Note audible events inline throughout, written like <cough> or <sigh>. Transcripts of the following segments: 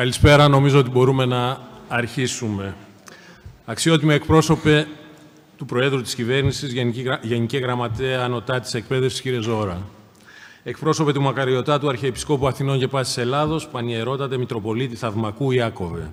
Καλησπέρα. Νομίζω ότι μπορούμε να αρχίσουμε. Αξιότιμη εκπρόσωπε του Προέδρου της Κυβέρνησης, Γενική, Γενική Γραμματέα Ανωτά της Εκπαίδευσης, κύριε Ζώρα. Εκπρόσωπε του Μακαριωτάτου Αρχιεπισκόπου Αθηνών και Πάσης Ελλάδος, Πανιερότατε Μητροπολίτη Θαυμακού Ιάκωβε.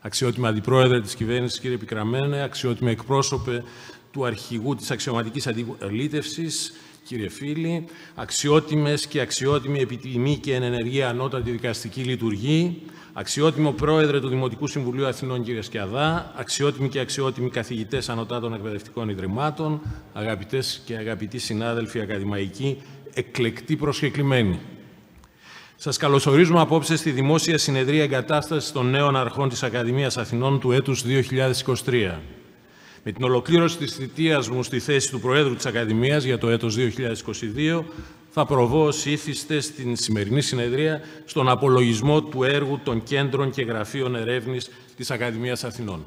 Αξιότιμη Αντιπρόεδρε της Κυβέρνησης, κύριε Πικραμένε, αξιότιμη εκπρόσωπε του Αρχηγού της Αξιωματικής Αντιπολίτευσης, κύριε φίλοι, αξιότιμες και αξιότιμοι επιτιμή και ενεργεία ανώτατη δικαστική λειτουργή, αξιότιμο πρόεδρε του Δημοτικού Συμβουλίου Αθηνών κύριε Σκιαδά, αξιότιμοι και αξιότιμοι καθηγητές ανωτάτων εκπαιδευτικών ιδρυμάτων, αγαπητές και αγαπητοί συνάδελφοι ακαδημαϊκοί, εκλεκτοί προσκεκλημένοι. Σας καλωσορίζουμε απόψε στη δημόσια συνεδρία εγκατάστασης των νέων αρχών της Ακαδημίας Αθηνών του έτους 2023. Με την ολοκλήρωση της θητείας μου στη θέση του Προέδρου της Ακαδημίας για το έτος 2022, θα προβώ ως ήθιστες στην σημερινή συνεδρία στον απολογισμό του έργου των κέντρων και γραφείων ερεύνης της Ακαδημίας Αθηνών.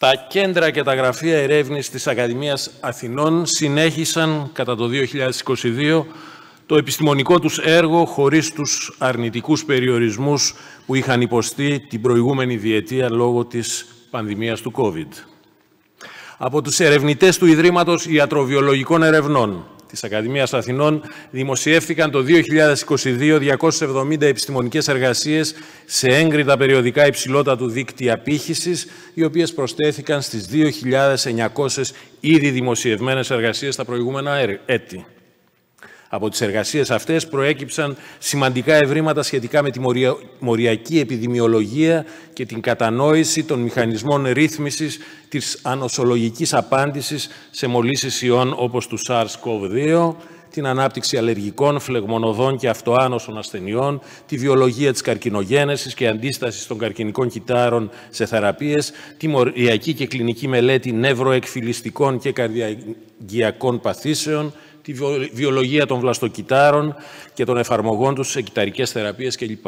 Τα κέντρα και τα γραφεία ερεύνης της Ακαδημίας Αθηνών συνέχισαν κατά το 2022 το επιστημονικό τους έργο χωρίς τους αρνητικούς περιορισμούς που είχαν υποστεί την προηγούμενη διετία λόγω της πανδημίας του COVID. Από τους ερευνητές του Ιδρύματος Ιατροβιολογικών Ερευνών της Ακαδημίας Αθηνών δημοσιεύτηκαν το 2022 270 επιστημονικές εργασίες σε έγκριτα περιοδικά υψηλότατου δίκτυα πύχησης, οι οποίες προσθέθηκαν στις 2.900 ήδη δημοσιευμένες εργασίες τα προηγούμενα έτη. Από τις εργασίες αυτές προέκυψαν σημαντικά ευρήματα σχετικά με τη μοριακή επιδημιολογία και την κατανόηση των μηχανισμών ρύθμισης της ανοσολογικής απάντησης σε μολύσεις ιών όπως του SARS-CoV-2, την ανάπτυξη αλλεργικών, φλεγμονωδών και αυτοάνωσων ασθενειών, τη βιολογία της καρκινογένεσης και αντίστασης των καρκινικών κυτάρων σε θεραπείες, τη μοριακή και κλινική μελέτη νευροεκφυλιστικών και καρδιαγγειακών παθήσεων, τη βιολογία των βλαστοκυτάρων και των εφαρμογών τους σε κυταρικές θεραπείες κλπ.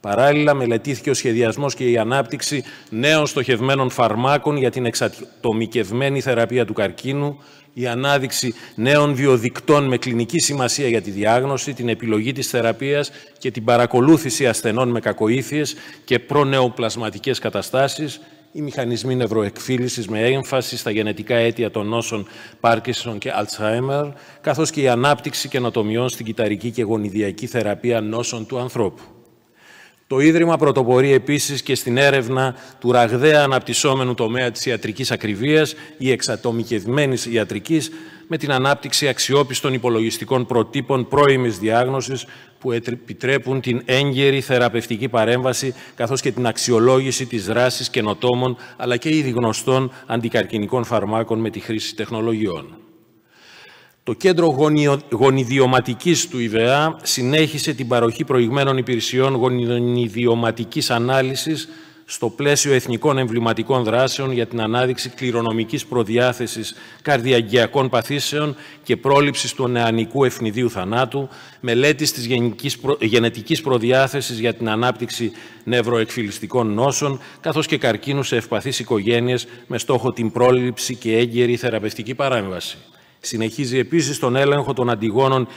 Παράλληλα, μελετήθηκε ο σχεδιασμός και η ανάπτυξη νέων στοχευμένων φαρμάκων για την εξατομικευμένη θεραπεία του καρκίνου, η ανάδειξη νέων βιοδικτών με κλινική σημασία για τη διάγνωση, την επιλογή της θεραπείας και την παρακολούθηση ασθενών με κακοήθειες και προνεοπλασματικές καταστάσεις, οι μηχανισμοί νευροεκφύλησης με έμφαση στα γενετικά αίτια των νόσων Πάρκισον και Αλτσχάιμερ, καθώς και η ανάπτυξη καινοτομιών στην κυταρική και γονιδιακή θεραπεία νόσων του ανθρώπου. Το Ίδρυμα πρωτοπορεί επίσης και στην έρευνα του ραγδαία αναπτυσσόμενου τομέα της ιατρικής ακριβίας ή εξατομικευμένης ιατρικής με την ανάπτυξη αξιόπιστων υπολογιστικών προτύπων πρώιμης διάγνωσης που επιτρέπουν την έγκαιρη θεραπευτική παρέμβαση καθώς και την αξιολόγηση της δράσης καινοτόμων αλλά και ήδη γνωστών αντικαρκυνικών φαρμάκων με τη χρήση τεχνολογιών. Το κέντρο γονιδιωματικής του ΙΒΑ συνέχισε την παροχή προηγμένων υπηρεσιών γονιδιωματικής ανάλυσης στο πλαίσιο εθνικών εμβληματικών δράσεων για την ανάδειξη κληρονομικής προδιάθεσης καρδιαγγειακών παθήσεων και πρόληψης του νεανικού ευνηδίου θανάτου, μελέτης της γενετικής προδιάθεσης για την ανάπτυξη νευροεκφυλιστικών νόσων, καθώς και καρκίνους σε ευπαθείς οικογένειες με στόχο την πρόληψη και έγκαιρη θεραπευτική παρέμβαση. Συνεχίζει επίσης τον έλεγχο των αντιγόνων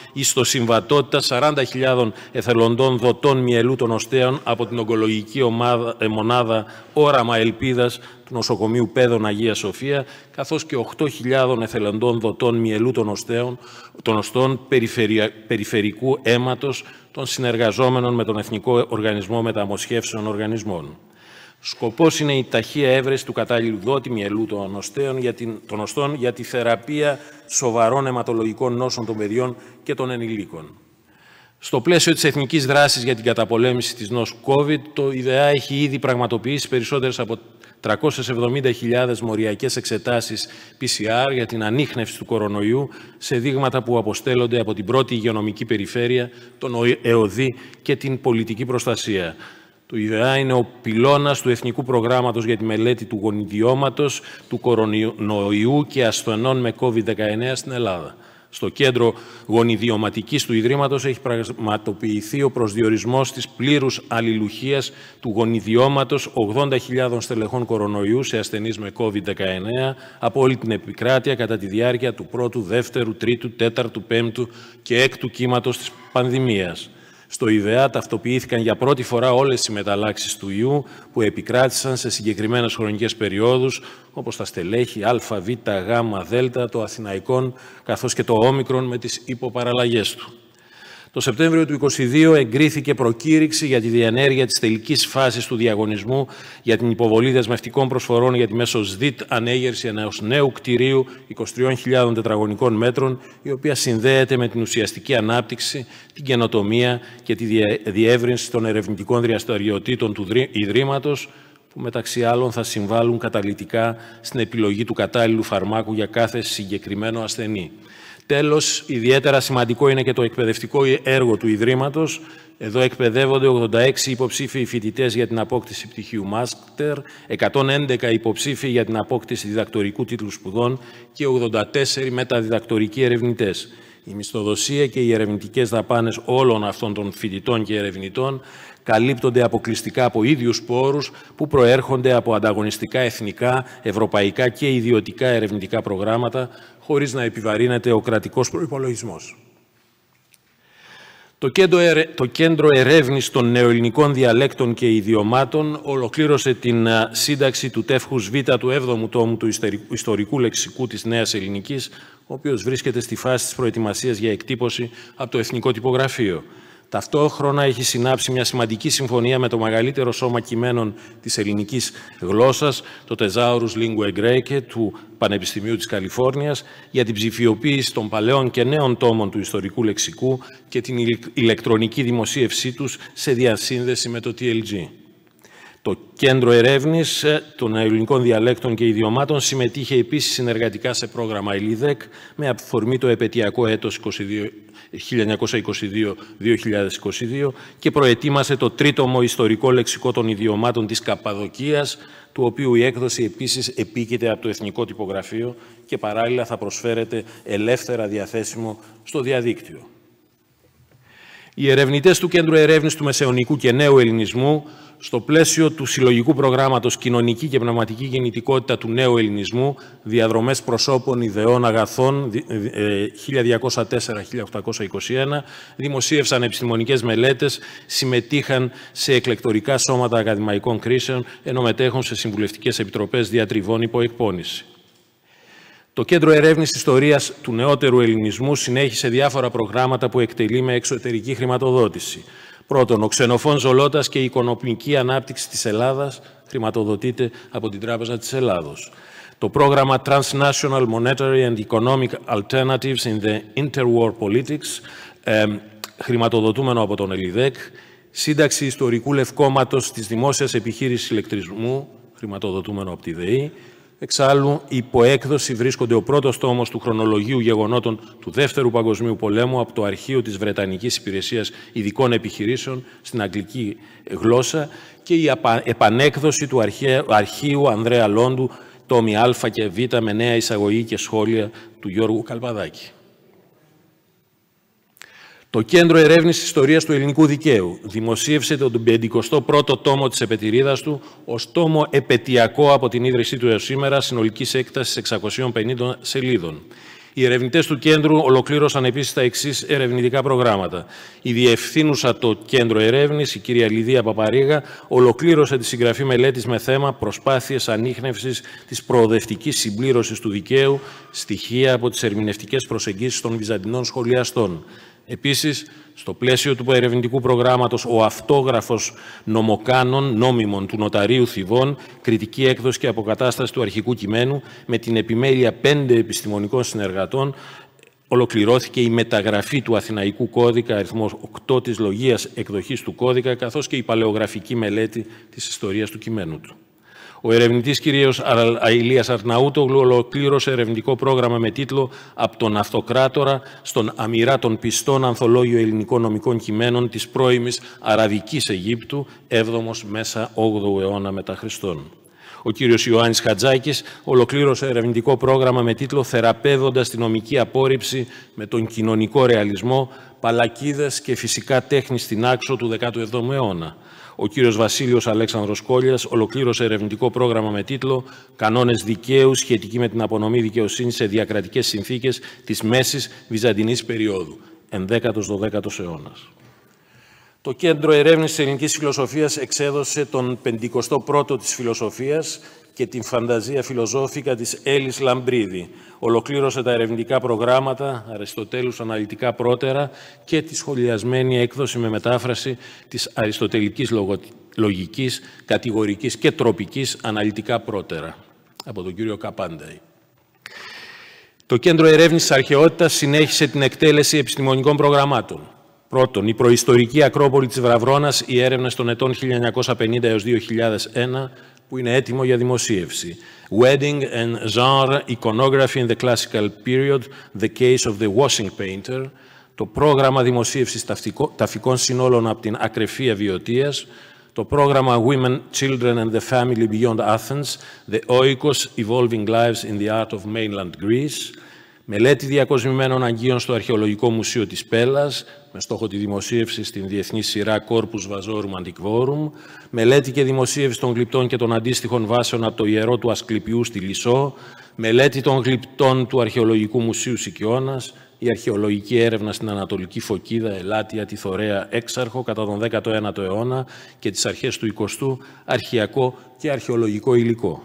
συμβατότητα 40.000 εθελοντών δοτών μυελού των οστέων από την ογκολογική ομάδα, ε, μονάδα Όραμα Ελπίδας του Νοσοκομείου Πέδων Αγία Σοφία, καθώς και 8.000 εθελοντών δοτών μυελού των, οστέων, των οστών περιφερικού αίματος των συνεργαζόμενων με τον Εθνικό Οργανισμό Μεταμοσχεύσεων Οργανισμών. Σκοπός είναι η ταχεία έβρεση του κατάλληλου δότη μυελού των οστέων για την, των οστών για τη θεραπεία σοβαρών αιματολογικών νόσων των παιδιών και των ενηλίκων. Στο πλαίσιο της εθνικής δράσης για την καταπολέμηση της νόσου COVID, το ΙΔΕΑ έχει ήδη πραγματοποιήσει περισσότερες από 370.000 μοριακές εξετάσεις PCR για την ανείχνευση του κορονοϊού σε δείγματα που αποστέλλονται από την πρώτη υγειονομική περιφέρεια, τον ΕΟΔΗ και την πολιτική προστασία. Το ΙΔΕΑ είναι ο πυλώνας του Εθνικού Προγράμματος για τη μελέτη του γονιδιώματος, του κορονοϊού και ασθενών με COVID-19 στην Ελλάδα. Στο κέντρο γονιδιωματικής του Ιδρύματος έχει πραγματοποιηθεί ο προσδιορισμός της πλήρους αλληλουχίας του γονιδιώματος 80.000 στελεχών κορονοϊού σε ασθενείς με COVID-19 από όλη την επικράτεια κατά τη διάρκεια του πρώτου, δεύτερου, τρίτου, τέταρτου, πέμπτου και έκτου κύματος της πανδημίας. Στο ΙΔΕΑ ταυτοποιήθηκαν για πρώτη φορά όλες οι μεταλλάξεις του ιού που επικράτησαν σε συγκεκριμένες χρονικές περιόδους, όπως τα στελέχη Α, Β, Γ, Δ, το Αθηναϊκόν, καθώς και το Όμικρον με τις υποπαραλλαγές του. Το Σεπτέμβριο του 2022 εγκρίθηκε προκήρυξη για τη διενέργεια της τελικής φάσης του διαγωνισμού για την υποβολή δεσμευτικών προσφορών για τη μέσω ΣΔΙΤ ανέγερση ενός νέου κτηρίου 23.000 τετραγωνικών μέτρων, η οποία συνδέεται με την ουσιαστική ανάπτυξη, την καινοτομία και τη διεύρυνση των ερευνητικών δραστηριοτήτων του Ιδρύματος, που μεταξύ άλλων θα συμβάλλουν καταλητικά στην επιλογή του κατάλληλου φαρμάκου για κάθε συγκεκριμένο ασθενή. Τέλος, ιδιαίτερα σημαντικό είναι και το εκπαιδευτικό έργο του Ιδρύματος. Εδώ εκπαιδεύονται 86 υποψήφιοι φοιτητές για την απόκτηση πτυχίου Μάστερ, 111 υποψήφιοι για την απόκτηση διδακτορικού τίτλου σπουδών και 84 μεταδιδακτορικοί ερευνητές. Η μισθοδοσία και οι ερευνητικές δαπάνες όλων αυτών των φοιτητών και ερευνητών καλύπτονται αποκλειστικά από ίδιους πόρους που προέρχονται από ανταγωνιστικά εθνικά, ευρωπαϊκά και ιδιωτικά ερευνητικά προγράμματα, χωρίς να επιβαρύνεται ο κρατικός προϋπολογισμός. Το κέντρο, το κέντρο Ερεύνης των Νεοελληνικών Διαλέκτων και Ιδιωμάτων ολοκλήρωσε την σύνταξη του τεύχους Β του 7ου τόμου του Ιστορικού Λεξικού της Νέας Ελληνικής, ο οποίος βρίσκεται στη φάση της προετοιμασίας για εκτύπωση από το Εθνικό Τυπογραφείο. Ταυτόχρονα έχει συνάψει μια σημαντική συμφωνία με το μεγαλύτερο σώμα κειμένων της ελληνικής γλώσσας, το Thesaurus Linguae Graecae του Πανεπιστημίου της Καλιφόρνιας, για την ψηφιοποίηση των παλαιών και νέων τόμων του ιστορικού λεξικού και την ηλεκτρονική δημοσίευσή τους σε διασύνδεση με το TLG. Το Κέντρο Ερεύνης των Ελληνικών Διαλέκτων και Ιδιωμάτων συμμετείχε επίσης συνεργατικά σε πρόγραμμα ΕΛΙΔΕΚ με αφορμή το επαιτειακό έτος 1922-2022 και προετοίμασε το τρίτομο ιστορικό λεξικό των ιδιωμάτων της Καπαδοκίας, του οποίου η έκδοση επίσης επίκειται από το Εθνικό Τυπογραφείο και παράλληλα θα προσφέρεται ελεύθερα διαθέσιμο στο διαδίκτυο. Οι ερευνητές του Κέντρου Ερεύνης του Μεσαιωνικού και Νέου Ελληνισμού στο πλαίσιο του συλλογικού προγράμματος «Κοινωνική και πνευματική γεννητικότητα του νέου ελληνισμού, διαδρομές προσώπων ιδεών αγαθών 1204-1821», ε, δημοσίευσαν επιστημονικές μελέτες, συμμετείχαν σε εκλεκτορικά σώματα ακαδημαϊκών κρίσεων, ενώ μετέχουν σε συμβουλευτικές επιτροπές διατριβών υπό εκπόνηση. Το Κέντρο Ερεύνης Ιστορίας του Νεότερου Ελληνισμού συνέχισε διάφορα προγράμματα που εκτελεί με εξωτερική χρηματοδότηση. Πρώτον, ο ξενοφών Ζολότας και η οικονομική ανάπτυξη της Ελλάδας χρηματοδοτείται από την Τράπεζα της Ελλάδος. Το πρόγραμμα Transnational Monetary and Economic Alternatives in the Interwar Politics, ε, χρηματοδοτούμενο από τον ΕΛΙΔΕΚ, σύνταξη ιστορικού λευκόματος της δημόσιας επιχείρησης ηλεκτρισμού, χρηματοδοτούμενο από τη ΔΕΗ, Εξάλλου, υπό έκδοση βρίσκονται ο πρώτος τόμος του χρονολογίου γεγονότων του Δεύτερου Παγκοσμίου Πολέμου από το Αρχείο της Βρετανικής Υπηρεσίας Ειδικών Επιχειρήσεων στην αγγλική γλώσσα και η επανέκδοση του Αρχείου Ανδρέα Λόντου, τόμοι Α και Β με νέα εισαγωγή και σχόλια του Γιώργου Καλπαδάκη. Το Κέντρο Ερεύνηση Ιστορίας του Ελληνικού Δικαίου δημοσίευσε τον 51ο τόμο της επετηρίδας του ως τόμο επαιτειακό από την ίδρυσή του έως σήμερα, συνολικής έκτασης 650 σελίδων. Οι ερευνητές του κέντρου ολοκλήρωσαν επίσης τα εξής ερευνητικά προγράμματα. Η διευθύνουσα το κέντρο ερεύνης, η κυρία Λιδία Παπαρίγα, ολοκλήρωσε τη συγγραφή μελέτης με θέμα Προσπάθειες ανείχνευσης της προοδευτικής συμπλήρωσης του δικαίου, στοιχεία από τις ερμηνευτικές προσεγγίσεις των Βυζαντινών σχολιαστών. Επίσης, στο πλαίσιο του ερευνητικού προγράμματος «Ο αυτόγραφος νομοκάνων νόμιμων του Νοταρίου Θηβών, κριτική έκδοση και αποκατάσταση του αρχικού κειμένου, με την επιμέλεια πέντε επιστημονικών συνεργατών, ολοκληρώθηκε η μεταγραφή του Αθηναϊκού Κώδικα, αριθμός 8 της λογίας εκδοχής του κώδικα, καθώς και η παλαιογραφική μελέτη της ιστορίας του κειμένου του. Ο ερευνητής κ. Αηλία Αρναούτογλου ολοκλήρωσε ερευνητικό πρόγραμμα με τίτλο Από τον Αυτοκράτορα στον Αμυρά των Πιστών Ανθολόγιο Ελληνικών Νομικών Κειμένων της πρώιμης Αραβικής Αιγύπτου, 7ο μέσα 8ο αιώνα μετά Χριστόν. Ο κύριος Ιωάννης Χατζάκης ολοκλήρωσε ερευνητικό πρόγραμμα με τίτλο «Θεραπεύοντας την νομική απόρριψη με τον κοινωνικό ρεαλισμό, παλακίδες και φυσικά τέχνη στην άξο του 17ου αιώνα». Ο κύριος Βασίλειος Αλέξανδρος Κόλιας ολοκλήρωσε ερευνητικό πρόγραμμα με τίτλο «Κανόνες δικαίου σχετικοί με την απονομή δικαιοσύνης σε διακρατικές συνθήκες της μέσης βυζαντινής περίοδου, 11ος-12ος αιώνας». Το Κέντρο Ερεύνησης της Ελληνικής Φιλοσοφίας εξέδωσε τον 51ο της Φιλοσοφίας και την φανταζία φιλοσόφικα της Έλλης Λαμπρίδη. Ολοκλήρωσε τα ερευνητικά προγράμματα, Αριστοτέλους αναλυτικά πρώτερα και τη σχολιασμένη έκδοση με μετάφραση της αριστοτελικής λογικής, κατηγορικής και τροπικής αναλυτικά πρώτερα από τον κύριο Καπάνταη. Το Κέντρο Ερεύνησης Αρχαιότητας συνέχισε την εκτέλεση επιστημονικών προγραμμάτων. Πρώτον, η προϊστορική Ακρόπολη της Βραβρώνας, οι έρευνες των ετών 1950 έως 2001, που είναι έτοιμο για δημοσίευση. Wedding and Genre Iconography in the Classical Period, The Case of the Washing Painter, το πρόγραμμα δημοσίευσης ταφικών συνόλων από την ακρεφία βιωτίας, το πρόγραμμα Women, Children and the Family Beyond Athens, The Oikos Evolving Lives in the Art of Mainland Greece, μελέτη διακοσμημένων αγγείων στο Αρχαιολογικό Μουσείο της Πέλλας, με στόχο τη δημοσίευση στην διεθνή σειρά Corpus Vasorum Antiquorum, μελέτη και δημοσίευση των γλυπτών και των αντίστοιχων βάσεων από το ιερό του Ασκληπιού στη Λισό, μελέτη των γλυπτών του Αρχαιολογικού Μουσείου Σικιώνας, η αρχαιολογική έρευνα στην Ανατολική Φωκίδα, Ελάτια, τη Θωρέα Έξαρχο κατά τον 19ο αιώνα και τις αρχές του 20ου, αρχιακό και αρχαιολογικό υλικό.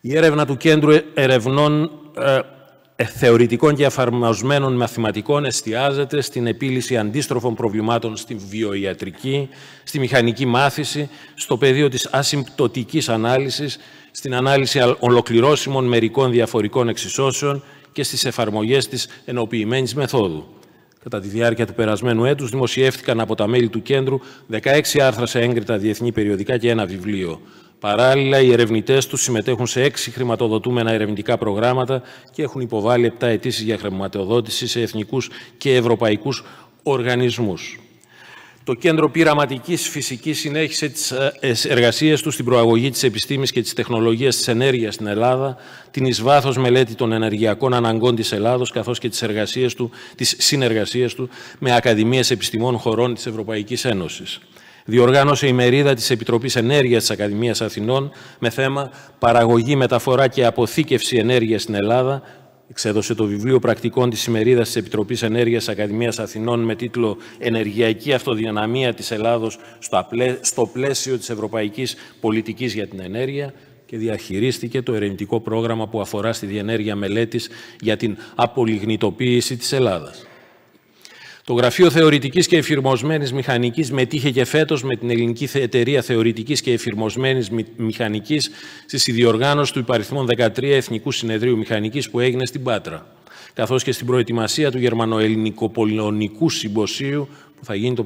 Η έρευνα του Κέντρου Ερευνών ε, ε, θεωρητικών και εφαρμοσμένων μαθηματικών εστιάζεται στην επίλυση αντίστροφων προβλημάτων στη βιοιατρική, στη μηχανική μάθηση, στο πεδίο της ασυμπτωτικής ανάλυσης, στην ανάλυση ολοκληρώσιμων μερικών διαφορικών εξισώσεων και στις εφαρμογές της ενοποιημένης μεθόδου. Κατά τη διάρκεια του περασμένου έτους δημοσιεύτηκαν από τα μέλη του κέντρου 16 άρθρα σε έγκριτα διεθνή περιοδικά και ένα βιβλίο. Παράλληλα, οι ερευνητές τους συμμετέχουν σε έξι χρηματοδοτούμενα ερευνητικά προγράμματα και έχουν υποβάλει επτά αιτήσεις για χρηματοδότηση σε εθνικούς και ευρωπαϊκούς οργανισμούς. Το Κέντρο Πειραματικής Φυσικής συνέχισε τις ε, εργασίες του στην προαγωγή της επιστήμης και της τεχνολογίας της ενέργειας στην Ελλάδα, την εις μελέτη των ενεργειακών αναγκών της Ελλάδος, καθώς και τις εργασίες του, τις συνεργασίες του με Ακαδημίες Επιστημών χωρών της Ευρωπαϊκής Ένωσης διοργάνωσε η μερίδα της Επιτροπής Ενέργειας της Ακαδημίας Αθηνών με θέμα «Παραγωγή, μεταφορά και αποθήκευση ενέργειας στην Ελλάδα». Εξέδωσε το βιβλίο πρακτικών της ημερίδας της Επιτροπής Ενέργειας της Ακαδημίας Αθηνών με τίτλο «Ενεργειακή αυτοδυναμία της Ελλάδος στο πλαίσιο της Ευρωπαϊκής Πολιτικής για την Ενέργεια» και διαχειρίστηκε το ερευνητικό πρόγραμμα που αφορά στη διενέργεια μελέτης για την απολιγνητοποίηση της Ελλάδας. Το Γραφείο Θεωρητικής και Εφηρμοσμένης Μηχανικής μετήχε και φέτος με την Ελληνική Εταιρεία Θεωρητικής και Εφηρμοσμένης Μηχανικής στη συνδιοργάνωση του υπαριθμών 13 Εθνικού Συνεδρίου Μηχανικής που έγινε στην Πάτρα, καθώς και στην προετοιμασία του Γερμανοελληνικοπολωνικού Συμποσίου που θα γίνει το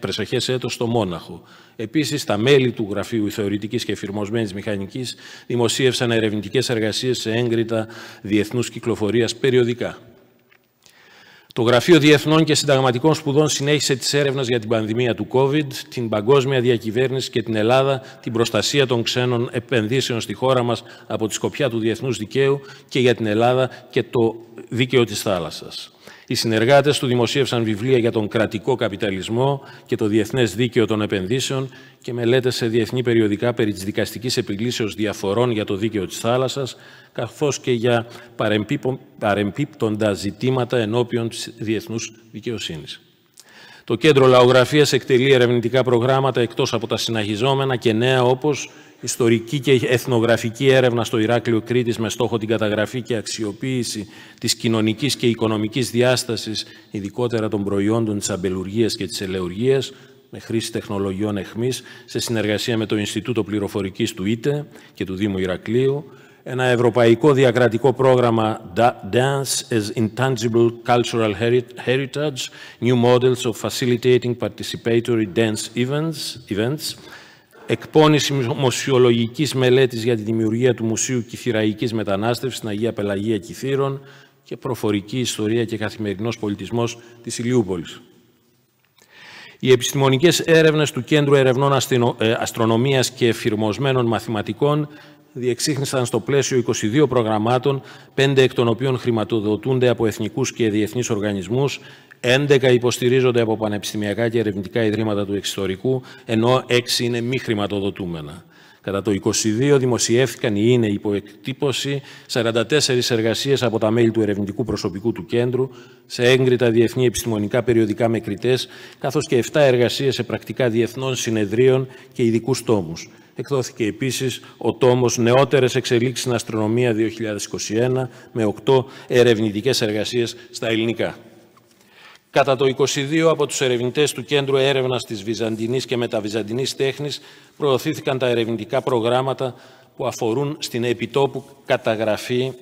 προσεχές έτος στο Μόναχο. Επίσης, τα μέλη του Γραφείου Θεωρητικής και Εφηρμοσμένης Μηχανικής δημοσίευσαν ερευνητικές εργασίες σε έγκριτα διεθνούς κυκλοφορίας περιοδικά. Το Γραφείο Διεθνών και Συνταγματικών Σπουδών συνέχισε τις έρευνες για την πανδημία του COVID, την παγκόσμια διακυβέρνηση και την Ελλάδα, την προστασία των ξένων επενδύσεων στη χώρα μας από τη σκοπιά του διεθνούς δικαίου και για την Ελλάδα και το δίκαιο της θάλασσας. Οι συνεργάτες του δημοσίευσαν βιβλία για τον κρατικό καπιταλισμό και το διεθνές δίκαιο των επενδύσεων και μελέτες σε διεθνή περιοδικά περί της δικαστικής επιλύσεως διαφορών για το δίκαιο της θάλασσας, καθώς και για παρεμπίπτοντα ζητήματα ενώπιον της διεθνούς δικαιοσύνης. Το Κέντρο Λαογραφίας εκτελεί ερευνητικά προγράμματα εκτός από τα συναχιζόμενα και νέα όπως ιστορική και εθνογραφική έρευνα στο Ηράκλειο Κρήτης με στόχο την καταγραφή και αξιοποίηση της κοινωνικής και οικονομικής διάστασης, ειδικότερα των προϊόντων της αμπελουργίας και της ελεουργίας, με χρήση τεχνολογιών εχμής, σε συνεργασία με το Ινστιτούτο Πληροφορικής του ΙΤΕ και του Δήμου Ηρακλείου, ένα ευρωπαϊκό διακρατικό πρόγραμμα Dance as Intangible Cultural Heritage, New Models of Facilitating Participatory Dance Events, events εκπόνηση μουσιολογικής μελέτης για τη δημιουργία του Μουσείου Κυθυραϊκής Μετανάστευσης στην Αγία Πελαγία Κυθύρων και προφορική ιστορία και καθημερινός πολιτισμός της Ηλιούπολης. Οι επιστημονικές έρευνες του Κέντρου Ερευνών ε, Αστρονομίας και Εφηρμοσμένων Μαθηματικών διεξήχθησαν στο πλαίσιο 22 προγραμμάτων, 5 εκ των οποίων χρηματοδοτούνται από εθνικούς και διεθνείς οργανισμούς, 11 υποστηρίζονται από πανεπιστημιακά και ερευνητικά ιδρύματα του εξωτερικού, ενώ 6 είναι μη χρηματοδοτούμενα. Κατά το 22 δημοσιεύθηκαν ή είναι υπό εκτύπωση 44 εργασίες από τα μέλη του ερευνητικού προσωπικού του κέντρου σε έγκριτα διεθνή επιστημονικά περιοδικά με κριτές, καθώς και 7 εργασίες σε πρακτικά διεθνών συνεδρίων και ειδικούς τόμους. Εκδόθηκε επίσης ο τόμος «Νεότερες εξελίξεις στην αστρονομία 2021» με 8 ερευνητικές εργασίες στα ελληνικά. Κατά το 22 από τους ερευνητές του Κέντρου Έρευνας της Βυζαντινής και Μεταβυζαντινής Τέχνης προωθήθηκαν τα ερευνητικά προγράμματα που αφορούν στην επιτόπου καταγραφή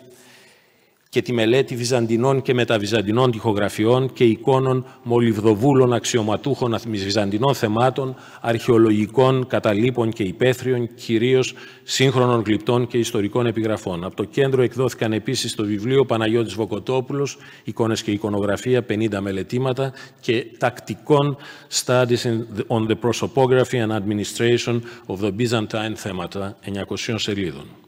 και τη μελέτη βυζαντινών και μεταβυζαντινών τυχογραφιών και εικόνων μολυβδοβούλων αξιωματούχων βυζαντινών θεμάτων, αρχαιολογικών καταλήπων και υπαίθριων, κυρίως σύγχρονων γλυπτών και ιστορικών επιγραφών. Από το κέντρο εκδόθηκαν επίσης το βιβλίο Παναγιώτης Βοκοτόπουλος, εικόνες και εικονογραφία, 50 μελετήματα και τακτικών Studies on the Prosopography and Administration of the Byzantine θέματα, 900 σελίδων.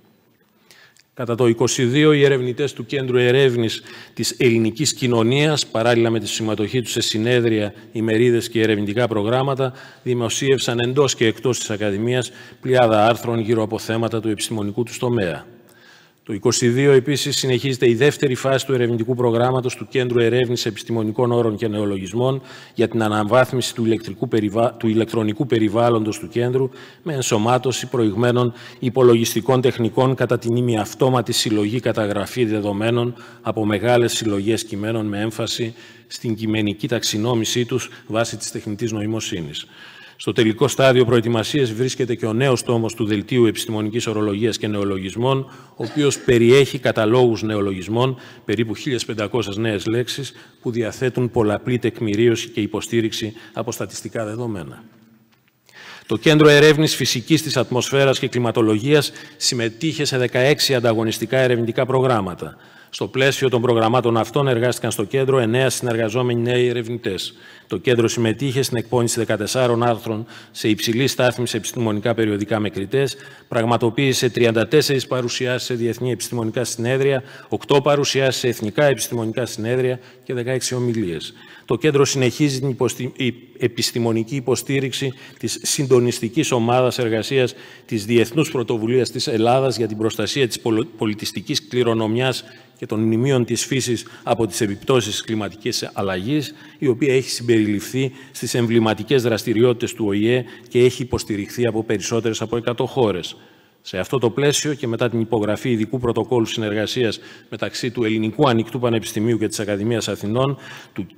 Κατά το 22, οι ερευνητές του Κέντρου Ερεύνης της Ελληνικής Κοινωνίας, παράλληλα με τη συμμετοχή τους σε συνέδρια, ημερίδες και ερευνητικά προγράμματα, δημοσίευσαν εντός και εκτός της Ακαδημίας πλειάδα άρθρων γύρω από θέματα του επιστημονικού τους τομέα. Το 2022 επίσης συνεχίζεται η δεύτερη φάση του ερευνητικού προγράμματος του Κέντρου Ερεύνησης Επιστημονικών Όρων και Νεολογισμών για την αναβάθμιση του, ηλεκτρικού του ηλεκτρονικού περιβάλλοντος του κέντρου με ενσωμάτωση προηγμένων υπολογιστικών τεχνικών κατά την ήμι αυτόματη συλλογή καταγραφή δεδομένων από μεγάλες συλλογές κειμένων με έμφαση στην κειμενική ταξινόμησή τους βάσει της τεχνητής νοημοσύνης. Στο τελικό στάδιο προετοιμασίας βρίσκεται και ο νέος τόμος του Δελτίου Επιστημονικής Ορολογίας και Νεολογισμών, ο οποίος περιέχει καταλόγους νεολογισμών, περίπου 1.500 νέες λέξεις, που διαθέτουν πολλαπλή τεκμηρίωση και υποστήριξη από στατιστικά δεδομένα. Το Κέντρο Ερεύνης Φυσικής της Ατμοσφαίρας και Κλιματολογίας συμμετείχε σε 16 ανταγωνιστικά ερευνητικά προγράμματα. Στο πλαίσιο των προγραμμάτων αυτών εργάστηκαν στο κέντρο 9 συνεργαζόμενοι νέοι ερευνητές. Το κέντρο συμμετείχε στην εκπόνηση 14 άρθρων σε υψηλή στάθμη επιστημονικά περιοδικά με κριτές, πραγματοποίησε 34 παρουσιάσεις σε διεθνή επιστημονικά συνέδρια, 8 παρουσιάσεις σε εθνικά επιστημονικά συνέδρια και 16 ομιλίες. Το κέντρο συνεχίζει την επιστημονική υποστήριξη της συντονιστικής ομάδας εργασίας της Διεθνούς Πρωτοβουλίας της Ελλάδας για την προστασία της πολιτιστικής κληρονομιάς και των μνημείων της φύσης από τις επιπτώσεις της κλιματικής αλλαγής, η οποία έχει συμπεριληφθεί στις εμβληματικές δραστηριότητες του ΟΗΕ και έχει υποστηριχθεί από περισσότερες από 100 χώρες. Σε αυτό το πλαίσιο και μετά την υπογραφή ειδικού πρωτοκόλου συνεργασίας μεταξύ του Ελληνικού Ανοιχτού Πανεπιστημίου και της Ακαδημίας Αθηνών,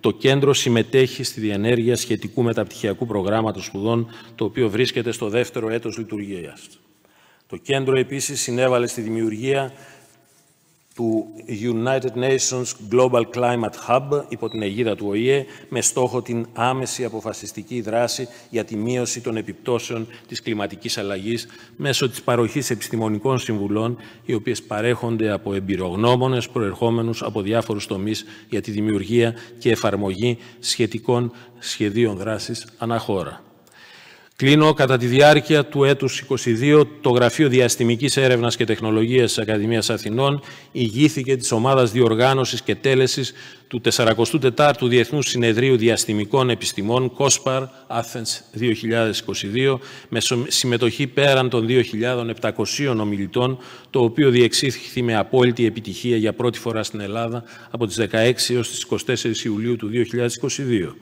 το κέντρο συμμετέχει στη διενέργεια σχετικού μεταπτυχιακού προγράμματος σπουδών, το οποίο βρίσκεται στο δεύτερο έτος λειτουργίας. Το κέντρο επίσης συνέβαλε στη δημιουργία του United Nations Global Climate Hub υπό την αιγίδα του ΟΗΕ με στόχο την άμεση αποφασιστική δράση για τη μείωση των επιπτώσεων της κλιματικής αλλαγής μέσω της παροχής επιστημονικών συμβουλών οι οποίες παρέχονται από εμπειρογνώμονες προερχόμενους από διάφορους τομείς για τη δημιουργία και εφαρμογή σχετικών σχεδίων δράσης αναχώρα. Κλείνω κατά τη διάρκεια του έτους 22 το Γραφείο Διαστημικής Έρευνας και Τεχνολογίας της Ακαδημίας Αθηνών ηγήθηκε της ομάδας διοργάνωσης και τέλεσης του 44ου Διεθνούς Συνεδρίου Διαστημικών Επιστημών COSPAR Athens 2022 με συμμετοχή πέραν των 2.700 ομιλητών το οποίο διεξήχθη με απόλυτη επιτυχία για πρώτη φορά στην Ελλάδα από τις 16 έως τις 24 Ιουλίου του 2022.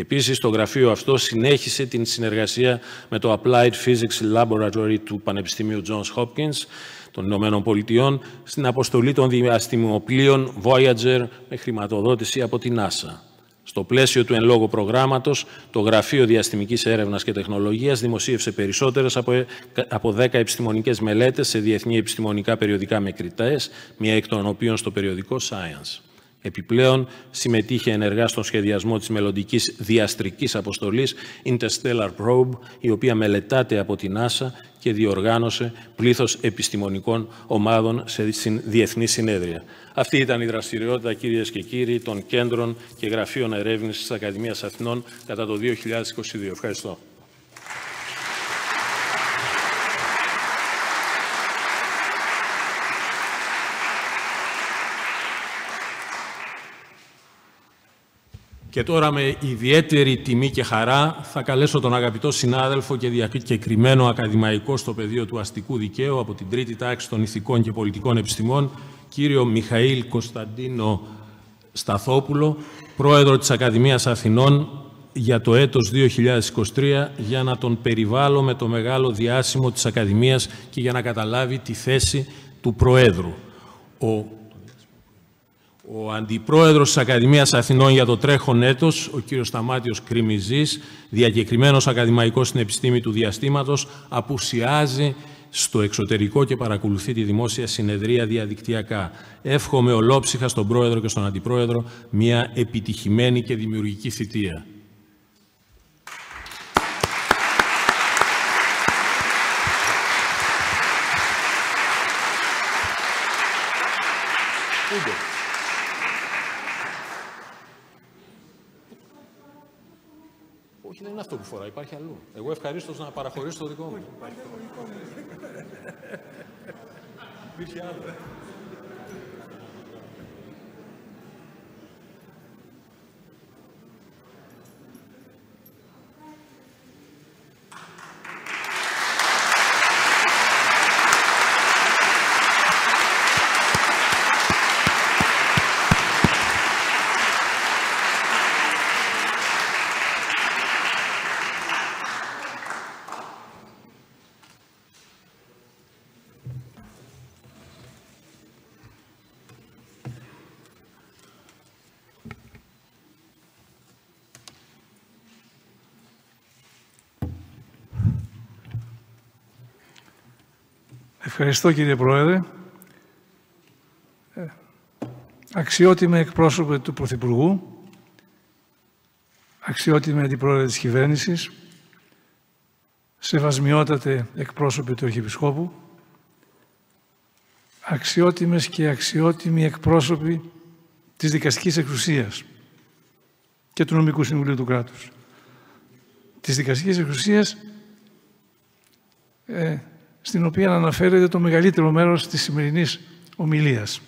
Επίσης, το γραφείο αυτό συνέχισε την συνεργασία με το Applied Physics Laboratory του Πανεπιστημίου Johns Hopkins των Ηνωμένων Πολιτειών στην αποστολή των διαστημοπλοίων Voyager με χρηματοδότηση από την NASA. Στο πλαίσιο του εν λόγω προγράμματος, το Γραφείο Διαστημικής Έρευνας και Τεχνολογίας δημοσίευσε περισσότερες από 10 επιστημονικές μελέτες σε διεθνή επιστημονικά περιοδικά με κριτές, μία εκ των οποίων στο περιοδικό Science. Επιπλέον, συμμετείχε ενεργά στον σχεδιασμό της μελλοντικής διαστρικής αποστολής Interstellar Probe, η οποία μελετάται από την NASA και διοργάνωσε πλήθος επιστημονικών ομάδων σε διεθνή συνέδρια. Αυτή ήταν η δραστηριότητα, κυρίες και κύριοι, των κέντρων και γραφείων ερεύνησης της Ακαδημίας Αθηνών κατά το 2022. Ευχαριστώ. Και τώρα με ιδιαίτερη τιμή και χαρά θα καλέσω τον αγαπητό συνάδελφο και διακεκριμένο ακαδημαϊκό στο πεδίο του αστικού δικαίου από την τρίτη τάξη των ηθικών και πολιτικών επιστημών, κύριο Μιχαήλ Κωνσταντίνο Σταθόπουλο, πρόεδρο της Ακαδημίας Αθηνών για το έτος 2023 για να τον περιβάλλω με το μεγάλο διάσημο της Ακαδημίας και για να καταλάβει τη θέση του Προέδρου. Ο ο Αντιπρόεδρος της Ακαδημίας Αθηνών για το τρέχον έτος, ο κύριος Σταμάτιος Κρυμιζής, διακεκριμένος ακαδημαϊκός στην επιστήμη του διαστήματος, απουσιάζει στο εξωτερικό και παρακολουθεί τη δημόσια συνεδρία διαδικτυακά. Εύχομαι ολόψυχα στον Πρόεδρο και στον Αντιπρόεδρο μια επιτυχημένη και δημιουργική θητεία. αυτό που φορά, υπάρχει αλλού. Εγώ ευχαρίστως να παραχωρήσω το δικό μου. Υπάρχει το δικό μου. Υπήρχε άλλο. Ευχαριστώ κύριε Πρόεδρε. Ε, αξιότιμε εκπρόσωπε του Πρωθυπουργού, αξιότιμε αντιπρόεδρε της κυβέρνησης, σεβασμιότατε εκπρόσωποι του Αρχιεπισκόπου, αξιότιμες και αξιότιμοι εκπρόσωποι της δικαστικής εξουσίας και του νομικού συμβουλίου του κράτους. Της δικαστικής εξουσίας ε, στην οποία αναφέρεται το μεγαλύτερο μέρος της σημερινής ομιλίας.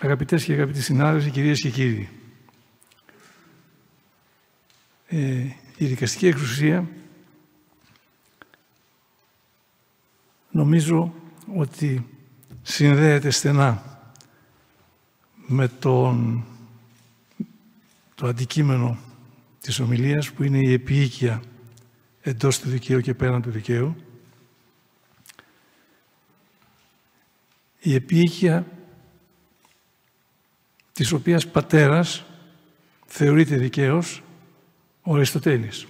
Αγαπητές και αγαπητοί συνάδελφοι, κυρίες και κύριοι, ε, η δικαστική εξουσία νομίζω ότι συνδέεται στενά με τον, το αντικείμενο της ομιλίας που είναι η επίοικια εντός του δικαίου και πέραν του δικαίου. Η επίοικια της οποίας πατέρας θεωρείται δικαίος ο Αριστοτέλης.